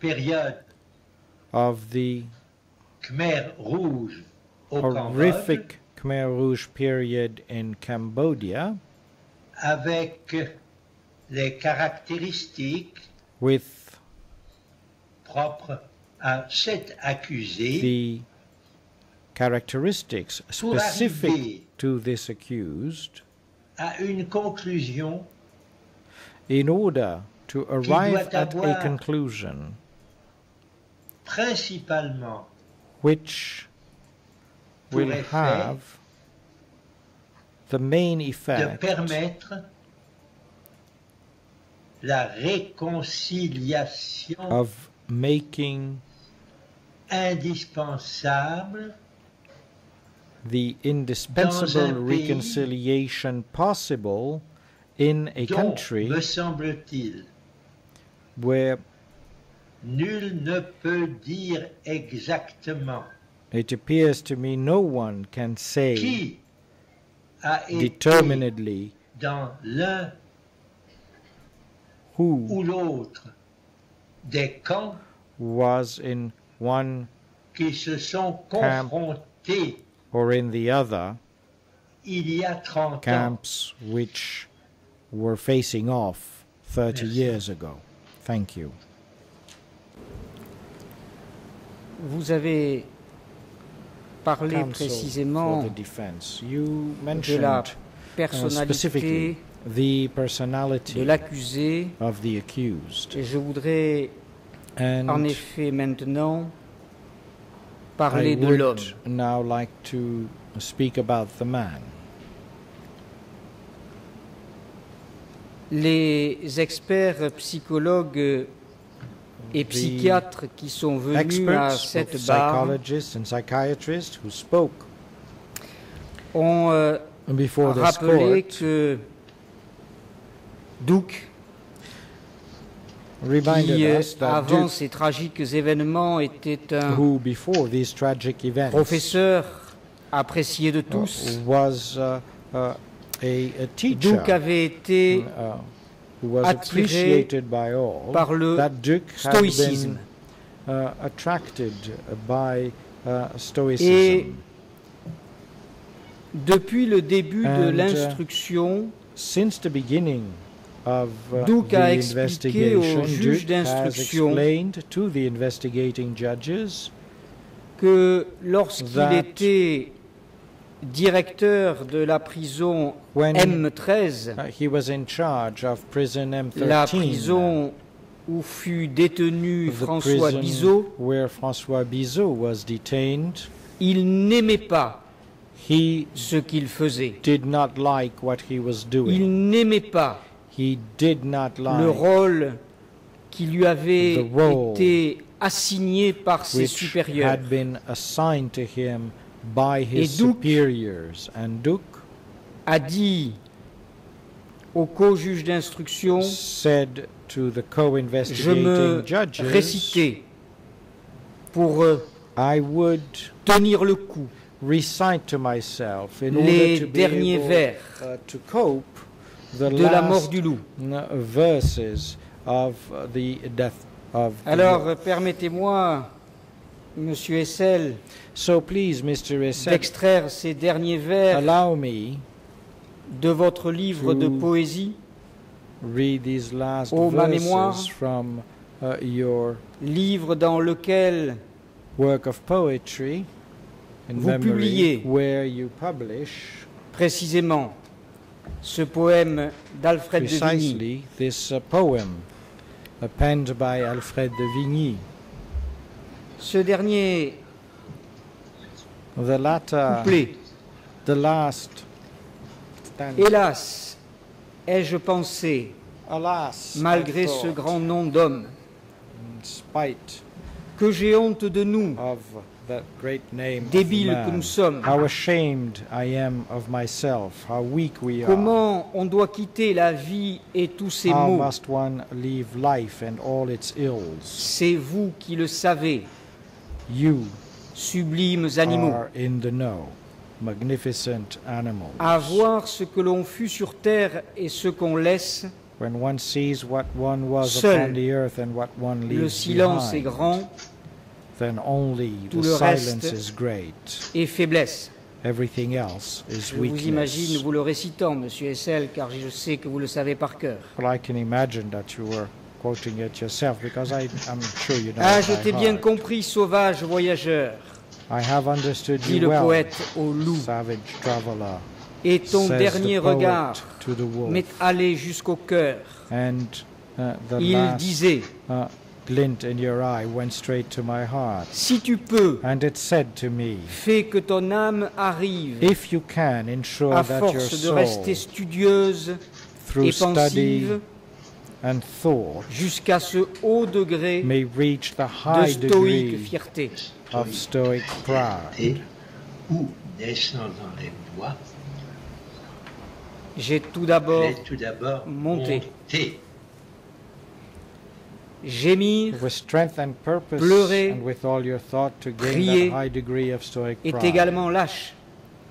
E: période
F: of the
E: Khmer Rouge au Cambodge
F: horrific Khmer Rouge period in Cambodia
E: avec les caractéristiques
F: with
E: propres à cet accusé
F: the characteristics
E: Pour
F: specific
E: arriver
F: to this accused
E: à une conclusion
F: in order to arrive at a conclusion
E: principalement.
F: which will have the main
E: de
F: effect
E: permettre la réconciliation
F: of making
E: indispensable
F: the indispensable
E: Dans un pays-
F: reconciliation possible in a
E: dont,
F: country
E: me semble-t-il,
F: where
E: nul ne peut dire exactement
F: it appears to me no one can say
E: qui a été
F: determinedly
E: dans l'un
F: who
E: ou l'autre des camps
F: was in one
E: qui se sont confrontés
F: or in the other
E: il y a 30 ans.
F: camps which were facing off 30
E: Merci.
F: years ago. Thank you.
P: Vous avez parlé précisément.
F: You
P: de la
F: mentioned uh, specifically
P: personnalité
F: the personality
P: de l'accusé
F: of the accused.
P: et je voudrais
F: And
P: en effet maintenant
F: I
P: parler de l'homme.
F: now like to speak about the man.
P: Les experts psychologues et psychiatres qui sont venus à cette barre
F: psychologists and psychiatrists who spoke
P: ont euh, rappelé que Duke, qui euh, avant
F: Duke,
P: ces tragiques événements était un
F: who before these tragic events
P: professeur apprécié de
F: uh,
P: tous,
F: was uh, uh,
P: Duke avait été
F: uh,
P: attiré par le stoïcisme.
F: uh, attracted by uh,
P: Et
F: stoicism.
P: depuis le début de l'instruction,
F: Since the beginning of
P: Duke a expliqué aux
F: investigation,
P: juges d'instruction
F: explained to the investigating judges
P: que lorsqu'il
F: That-
P: était directeur de la prison
F: When-
P: M13,
F: uh, he was in charge of prison M13,
P: la prison où fut détenu François Bizot,
F: where François Bizot was detained.
P: il n'aimait pas
F: He
P: ce qu'il faisait.
F: did not like what he was doing.
P: Il n'aimait pas
F: He did not like
P: le rôle qui lui avait
F: The role
P: été assigné par ses supérieurs.
F: had been assigned to him by his
P: Et Duke-
F: superiors. And Duke
P: a dit au co-juge d'instruction,
F: said to the
P: je
F: co-investigating
P: me
F: judges,
P: récitais pour euh,
F: I would
P: tenir le coup
F: recite to myself in
P: les
F: order to be
P: derniers
F: able,
P: vers
F: uh, to cope the
P: de la mort du loup.
F: verses of the death of the
P: Alors permettez-moi, Monsieur Essel,
F: So please, Mr. Essek,
P: d'extraire ces derniers vers
F: allow me
P: de votre livre de poésie,
F: read these last
P: Oh, ma mémoire.
F: from uh, your
P: livre dans lequel
F: work of poetry in
P: Vous publiez.
F: where you publish
P: précisément ce poème d'Alfred de Vigny.
F: this uh, poem penned by Alfred de Vigny.
P: Ce dernier
F: The latter,
P: couplet,
F: the last stanza,
P: hélas, ai-je pensé,
F: Alas,
P: malgré ce grand
F: in spite
P: que j'ai honte de nous,
F: of that great name
P: débiles
F: of
P: que nous sommes.
F: how ashamed I am of myself, how weak we are.
P: Comment on doit quitter la vie et tous
F: How
P: maux?
F: must one leave life and all its ills?
P: C'est vous qui le savez,
F: You
P: sublimes animaux.
F: are in the know, magnificent animals.
P: À voir ce que l'on fut sur terre et ce qu'on laisse,
F: When one sees what one was
P: Seul
F: upon the earth and what one
P: le
F: leaves
P: silence est grand
F: then only
P: Tout
F: the
P: le
F: silence
P: reste
F: is great.
P: et faiblesse.
F: Everything else is
P: Je vous imagine vous le récitant, monsieur Essel, car je sais que vous le savez par cœur.
F: Well, I can imagine that you were quoting it yourself because I, I'm sure you know
P: Ah, je t'ai bien compris, sauvage voyageur,
F: I have understood
P: dit
F: you
P: le
F: well,
P: poète au loup.
F: savage traveler.
P: Et ton
F: says
P: dernier
F: the poet
P: regard
F: to the wolf.
P: m'est allé jusqu'au cœur.
F: And uh, the
P: Il
F: last
P: disait,
F: uh, glint in your eye went straight to my heart.
P: Si tu peux,
F: And it said to me,
P: fais que ton âme arrive
F: If you can ensure
P: à
F: that your
P: force de
F: soul,
P: rester studieuse
F: through
P: et
F: study
P: pensive,
F: and thought,
P: jusqu'à ce haut degré
F: may reach the
P: de
F: high
P: stoïque
F: degree
P: fierté.
F: of stoic pride.
E: Les bois,
P: J'ai tout d'abord monté.
E: monté.
P: gémir
F: With strength and purpose
P: Pleurer,
F: and with all your thought to gain
P: prier
F: that high degree of stoic
P: est
F: pride.
P: également lâche.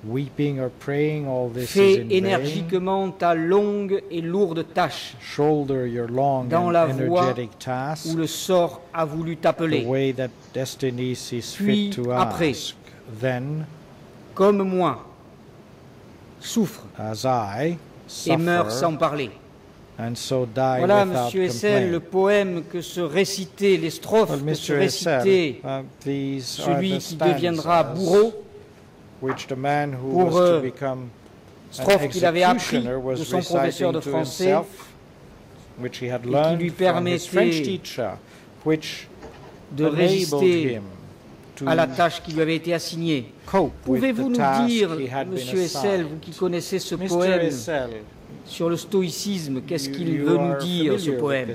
F: Weeping or praying, all this is
P: Fais
F: vain.
P: énergiquement ta longue et lourde tâche
F: Shoulder your long
P: dans
F: and
P: la voie
F: task
P: où le sort a voulu
F: the
P: t'appeler.
F: way that destiny sees
P: Puis
F: fit to
P: après.
F: ask. Then,
P: Comme moi, souffre
F: as I
P: et meurt sans parler.
F: and so die
P: Voilà, Monsieur Essel, le poème que se réciter, les strophes
F: Well,
P: que se réciter
F: uh,
P: celui qui deviendra bourreau,
F: which the man who
P: pour, euh, strophes qu'il avait appris de son professeur de français
F: himself, which he had
P: qui
F: learned
P: lui permettait
F: teacher, which
P: de résister
F: him to
P: à la tâche qui lui avait été assignée. Pouvez-vous nous dire, Monsieur Essel, vous qui connaissez ce poème sur le stoïcisme, qu'est-ce qu'il veut nous dire ce poème?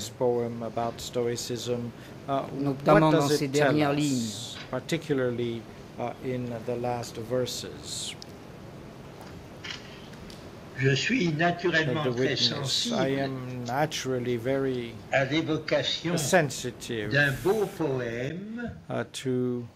F: Uh,
P: Notamment dans
F: tell
P: dernières lignes.
F: Uh, in the last verses.
E: Je suis naturellement très sensible
F: am naturally very
E: à l'évocation
F: sensitive
E: d'un beau poème
F: uh, to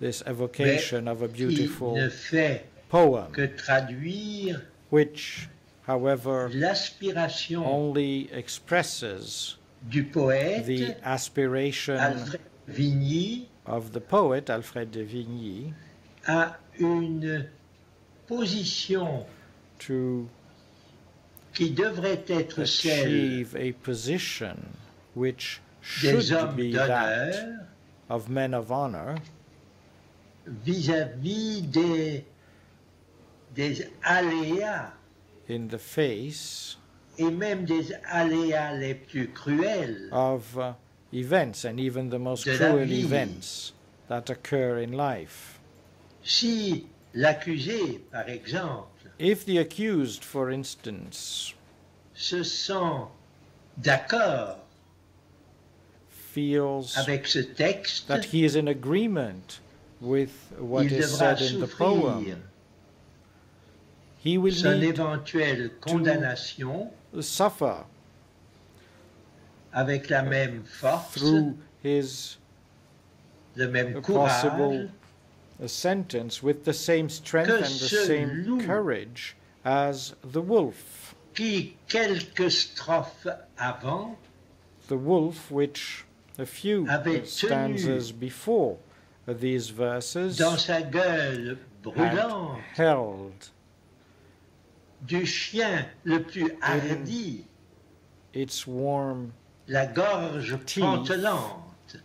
F: this evocation of a beautiful
E: ne fait
F: poem,
E: que traduire
F: which, however,
E: l'aspiration
F: only expresses
E: du poète
F: the aspiration
E: Alfred Vigny
F: of the poet Alfred de Vigny
E: à une position
F: to
E: qui devrait être celle
F: achieve a position which
E: des
F: should
E: hommes
F: be
E: d'honneur
F: that of men of honor
E: vis-à-vis des, des aléas
F: in the face
E: et même des aléas les plus cruels
F: of uh, events and even the most cruel events that occur in life.
E: Si l'accusé, par exemple,
F: If the accused, for instance,
E: se sent d'accord
F: feels
E: texte,
F: that he is in agreement with what is said in the poem, he will need to suffer
E: avec la même force,
F: through his
E: le même
F: possible
E: courage
F: a sentence with the same strength and the same courage as the wolf.
E: qui, quelques strophes avant,
F: The wolf, which a few stanzas before these verses
E: dans sa gueule brûlante,
F: held
E: du chien le plus hardi,
F: its warm
E: la gorge pantelante,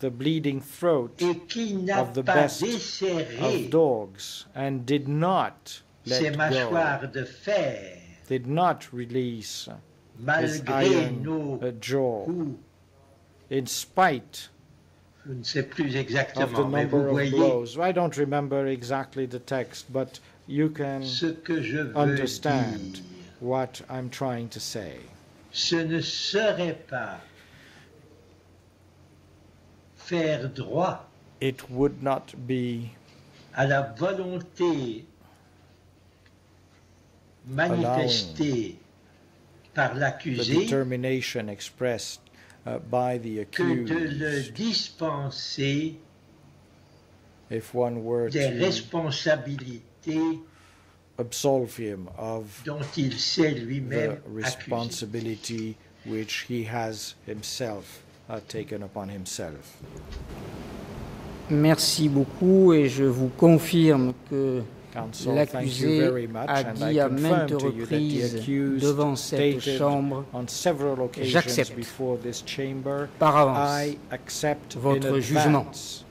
F: the bleeding throat
E: et qui n'a
F: of the best of dogs and did not
E: ses
F: let go,
E: mâchoires de fer,
F: did not release his
E: malgré
F: iron uh, jaw,
E: coups.
F: in spite
E: Je ne sais plus
F: of the
E: exactement, mais vous
F: number of
E: voyez
F: blows. I don't remember exactly the text, but you can
E: ce que je veux
F: understand
E: dire.
F: what I'm trying to say.
E: Ce ne serait pas faire droit
F: It would not be
E: à la volonté manifestée par
F: the
E: l'accusé
F: determination expressed uh, by the
E: que de le dispenser
F: if one were
E: des
F: to
E: responsabilités
F: absolve him of
E: dont il s'est
F: the
E: lui-même accusé.
F: responsibility which he has himself uh, taken upon himself.
P: Merci beaucoup et je vous confirme que
F: Counsel, thank you
P: l'accusé
F: very much,
P: a
F: and I
P: dit à
F: confirm
P: maintes
F: to you that the
P: reprises
F: accused
P: devant cette chambre
F: on several occasions
P: J'accepte
F: before this chamber,
P: par avance votre jugement.
F: advance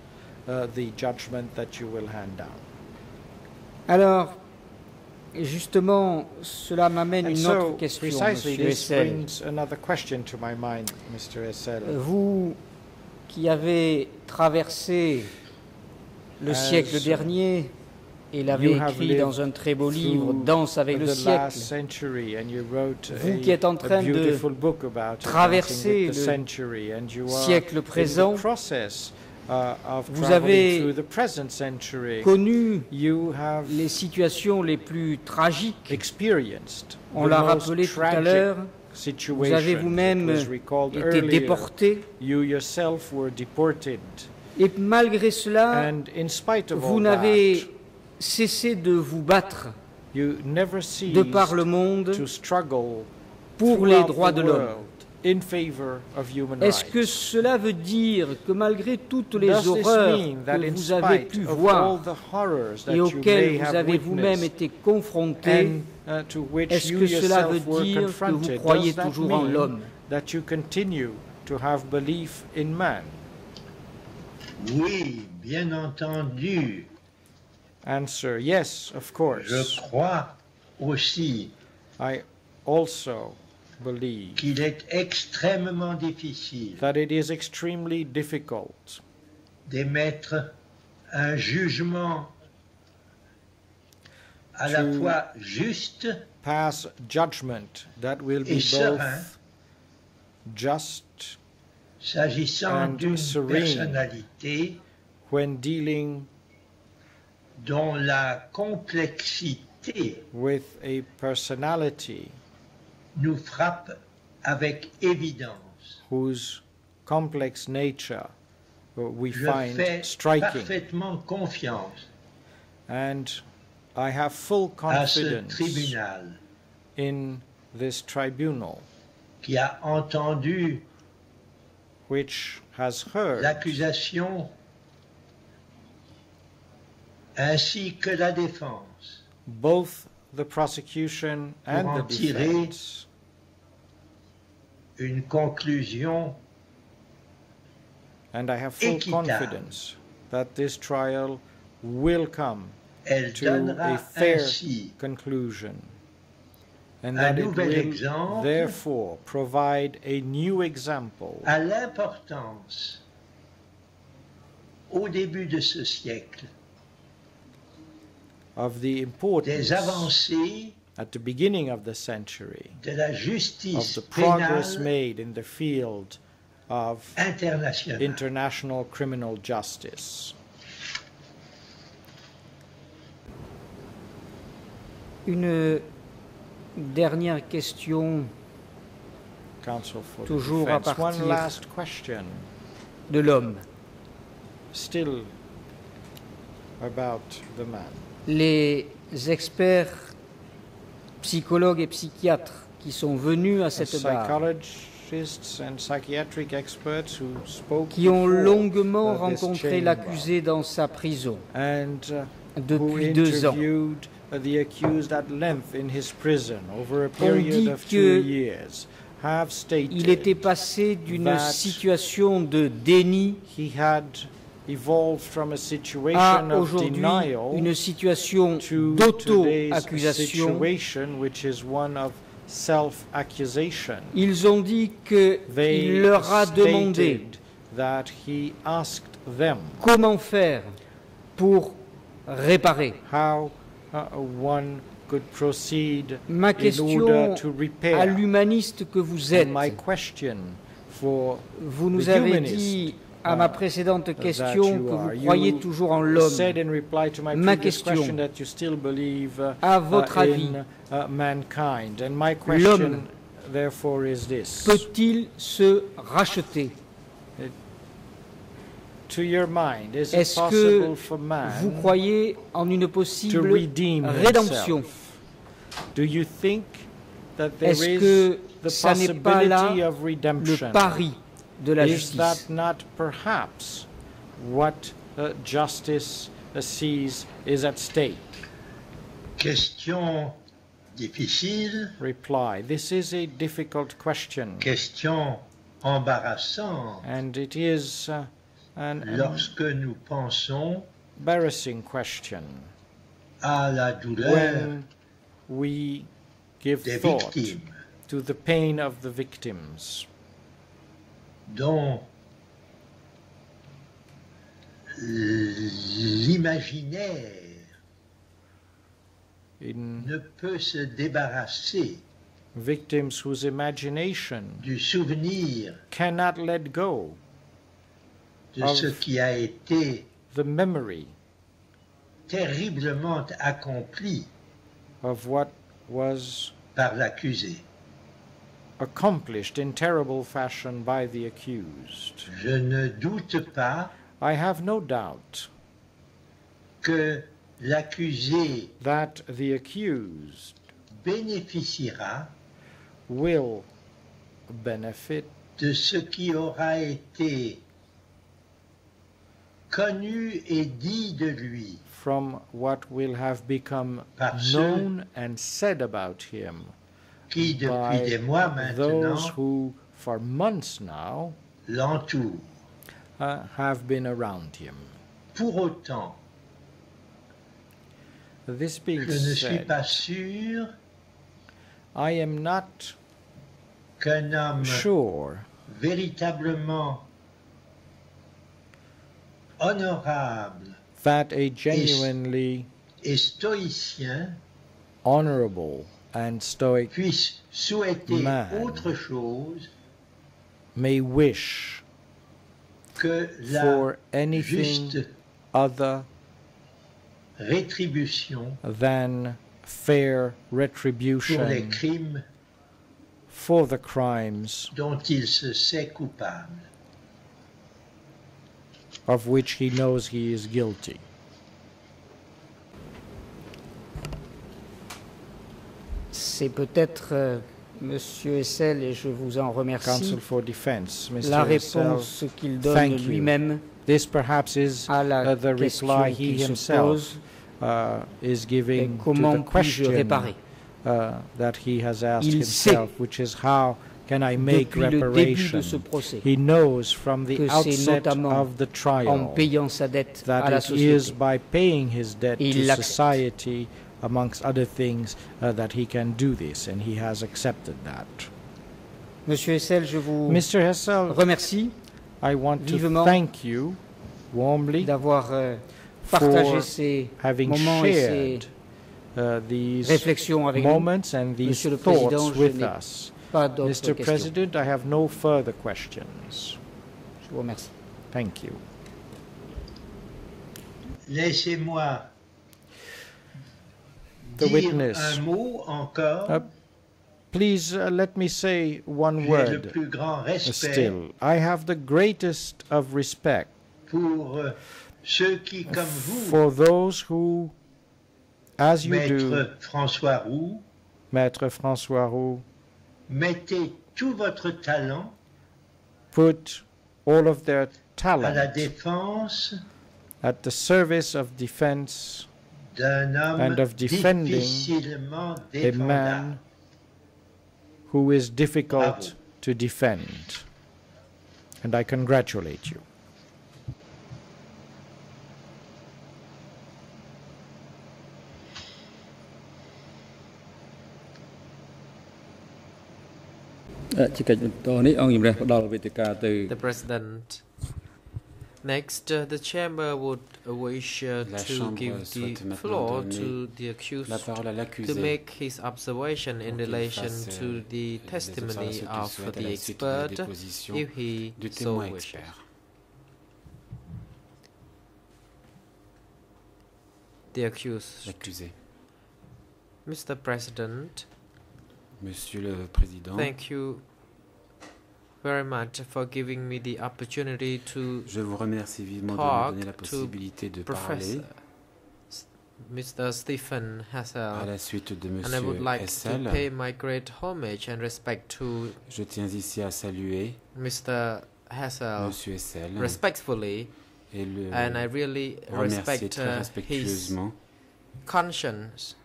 P: justement, cela m'amène une
F: so,
P: autre question, Monsieur Essel.
F: question mind. Essel.
P: Vous qui avez traversé le
F: As
P: siècle dernier et l'avez écrit dans un très beau livre, Danse avec le siècle, Vous qui êtes en train de traverser le siècle présent, vous
F: traveling
P: avez connu les situations les plus tragiques. On l'a rappelé tout à l'heure. Vous avez vous-même été déporté.
F: You yourself were deported,
P: Et malgré cela, vous n'avez cessé de vous battre de par le monde pour les droits de l'homme.
F: World in favor of human
P: Est-ce
F: rights.
P: que cela veut dire que malgré toutes les
F: Does
P: horreurs
F: mean that
P: que
F: in
P: vous avez
F: spite
P: pu
F: of all
P: voir
F: the horrors that
P: et
F: you
P: auxquelles
F: may
P: vous
F: have
P: avez vous-même été confrontés,
F: and uh, to which
P: est-ce
F: you
P: que cela
F: yourself
P: veut
F: were
P: dire que vous
F: confronted,
P: croyez toujours en l'homme?
F: that you continue to have belief in man?
E: Oui, bien entendu.
F: Answer, yes, of course.
E: Je crois aussi
F: I also believe
E: qu'il est extrêmement difficile
F: that it is extremely difficult
E: d'émettre un jugement à la fois juste
F: pass judgment that will be both just
E: s'agissant d'une personnalité
F: when dealing
E: dont la complexité
F: with a personality
E: nous frappe avec évidence.
F: whose complex nature uh, we
E: Je
F: find
E: fais
F: striking.
E: parfaitement confiance
F: And I have full confidence
E: tribunal
F: in this tribunal,
E: qui a entendu
F: which has heard
E: l'accusation ainsi que la défense
F: both the prosecution and the defense
E: une conclusion
F: And I have full
E: équitable.
F: confidence that this trial will come
E: Elle
F: to a fair conclusion. And that it will therefore provide a new example
E: à l'importance au début de ce siècle
F: of the
E: des
F: importance
E: avancées
F: at the beginning of the century
E: de la
F: of the progress made in the field of
E: internationale.
F: international criminal justice.
P: Une dernière question
F: Counsel for the
P: Toujours à partir
F: One last question,
P: de l'homme.
F: still about the man.
P: Les experts psychologues et psychiatres qui sont venus à cette barre, qui ont longuement rencontré l'accusé dans sa prison
F: and uh,
P: depuis deux ans.
F: uh, the accused at length in his prison over a
P: On
F: period
P: dit
F: of
P: que
F: two years have stated
P: Il était passé d'une situation de déni
F: a
P: à
F: situation of
P: aujourd'hui
F: denial
P: une situation d'auto-accusation. Ils ont dit
F: They
P: qu'il leur a demandé
F: stated that he asked them
P: comment faire pour réparer.
F: how uh, one could proceed
P: Ma
F: in
P: question
F: order to
P: à
F: repair.
P: l'humaniste que vous êtes,
F: my question for
P: vous
F: the
P: nous avez dit à ma précédente question que vous croyez toujours en l'homme. Ma
F: previous
P: question,
F: question that you still believe uh,
P: à votre
F: uh,
P: avis,
F: uh,
P: l'homme peut-il se racheter?
F: To your mind, is it
P: Est-ce
F: possible
P: que vous croyez en une possible rédemption?
F: himself? Do you think that there
P: Est-ce
F: is
P: que
F: the
P: ça n'est pas là
F: possibility of
P: le pari de la
F: is that not perhaps what uh, justice uh, sees is at stake?
E: Question difficile,
F: Reply. This is a difficult question,
E: question embarrassante.
F: And it is uh, an
E: lorsque nous pensons
F: embarrassing question.
E: à la douleur
F: when we give thought
E: victimes.
F: to the pain of the victims
E: dont l'imaginaire
F: in
E: ne peut se débarrasser
F: victims whose imagination
E: du souvenir
F: cannot let go
E: de ce qui a été
F: the memory
E: terriblement accompli
F: of what was
E: par l'accusé.
F: Accomplished in terrible fashion by the accused.
E: Je ne doute pas
F: I have no doubt
E: que l'accusé
F: that the accused
E: bénéficiera
F: will benefit
E: de ce qui aura été connu et dit de lui
F: from what will have become known and said about him
E: qui depuis des mois maintenant l'entourent.
F: uh, have been around him.
E: Pour autant,
F: This
E: je ne suis pas sûr
F: I am not
E: qu'un homme
F: sure
E: véritablement honorable
F: that a genuinely
E: et stoïcien
F: honorable and stoic
E: puisse souhaiter
F: Man.
E: autre chose
F: may wish for anything other
E: rétribution
F: than fair retribution for the crimes
E: dont il se sait coupable.
F: of which he knows he is guilty.
P: C'est peut-être euh, Monsieur Essel, et je vous en remercie,
F: Counsel for Defense, Mr.
P: la réponse qu'il donne lui-même
F: This perhaps is
P: à la
F: uh, the
P: question
F: reply he
P: qu'il se
F: himself
P: pose
F: uh, is
P: et comment puis-je
F: question
P: réparer?
F: uh, that he has asked
P: Il
F: himself, which is how can I make
P: depuis le début
F: reparation?
P: de ce procès
F: He knows from the
P: que c'est
F: outset
P: notamment
F: of the
P: en
F: trial
P: payant sa dette à
F: that
P: la
F: it is
P: société.
F: by paying his debt to society, amongst other things, uh, that he can do this, and he has accepted that.
P: Monsieur Essel, je vous
F: Mr. Hessel,
P: remercie
F: I want to thank you warmly
P: d'avoir euh, partagé
F: for
P: ces
F: having
P: moments et ces
F: shared uh, these
P: réflexions avec nous.
F: moments and these
P: Monsieur le Président,
F: thoughts with us.
P: pas
F: Mr.
P: questions.
F: President, I have no further questions.
P: Je vous remercie.
F: Thank you.
E: Laissez-moi
F: The witness.
E: mot encore.
F: Uh, please uh, let me say one word
E: plus grand respect
F: still. I have the greatest of respect
E: pour euh, ceux qui, comme vous,
F: for those who, as you do,
E: Maître François Roux,
F: Maître François Roux,
E: mettez tout votre talent
F: put all of their talent at the service of defense and of defending a man who is difficult to defend. And I congratulate you.
I: The President Next, uh, the chamber would wish uh,
L: La
I: to
L: chambre
I: give the
L: souhaite maintenant
I: floor
L: donner
I: to the accused
L: la parole à
I: to
L: l'accusé
I: make his observation in
L: pour qu'il
I: relation
L: fasse,
I: to
L: euh,
I: the
L: les
I: testimony
L: observations qu'il
I: of
L: souhaite à
I: the
L: la suite de la
I: expert
L: déposition
I: if he
L: du
I: so
L: témoin
I: wishes.
L: expert.
I: The accused.
L: L'accusé.
I: Mr. President,
L: Monsieur le Président,
I: thank you very much for giving me the opportunity to
L: je vous remercie vivement de me
I: talk
L: donner la
I: to
L: possibilité de parler
I: Mr. Stephen Hassel.
L: à la suite de
I: And I would like
L: Hessel.
I: to pay my great homage and respect to
L: Je tiens ici à saluer
I: Mr. Hassel
L: Monsieur Hessel
I: respectfully,
L: et le
I: and I really respect uh, his conscience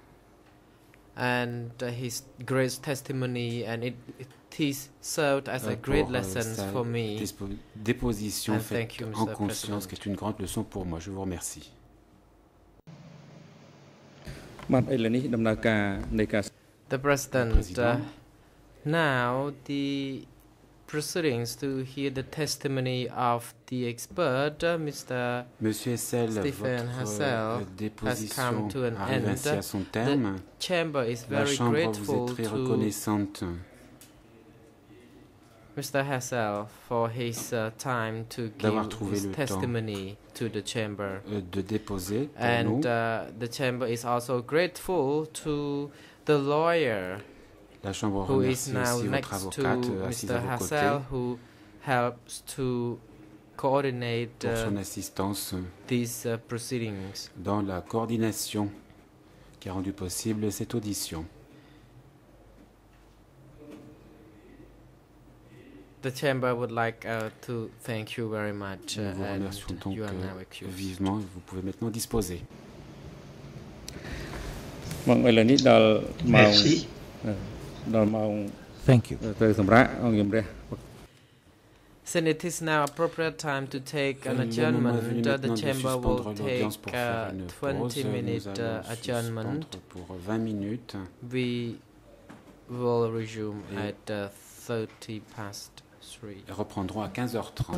I: and uh, his great testimony, and it, it This served as a hein,
L: great euh,
I: lesson for me.
L: Déposition faite
I: you,
L: en conscience, qui est une grande leçon pour moi. Je vous remercie.
I: The President, uh, now the proceedings to hear the testimony of the expert, uh, Mr.
L: Monsieur
I: Stephen
L: euh,
I: Hassel has come to an end. The chamber is very grateful to Mr. Hassel for his uh, time to give his testimony to the chamber.
L: euh, de déposer
I: And uh, the chamber is also grateful to the lawyer
L: La Chambre
I: who is now next to
L: euh,
I: Mr. Hassel who helps to coordinate
L: pour son
I: uh,
L: assistance
I: these uh, proceedings.
L: dans la coordination qui a rendu possible cette audition.
I: the chamber would like uh, to thank you very much.
L: Nous vous
I: uh,
L: vivement. Vous pouvez maintenant disposer.
E: Merci.
A: Thank you.
I: Senate is now appropriate time to take an adjournment. The,
L: the
I: chamber will take a 20-minute
L: uh,
I: uh adjournment. We will resume at uh, 30 past 3.
L: et reprendrons à 15h30.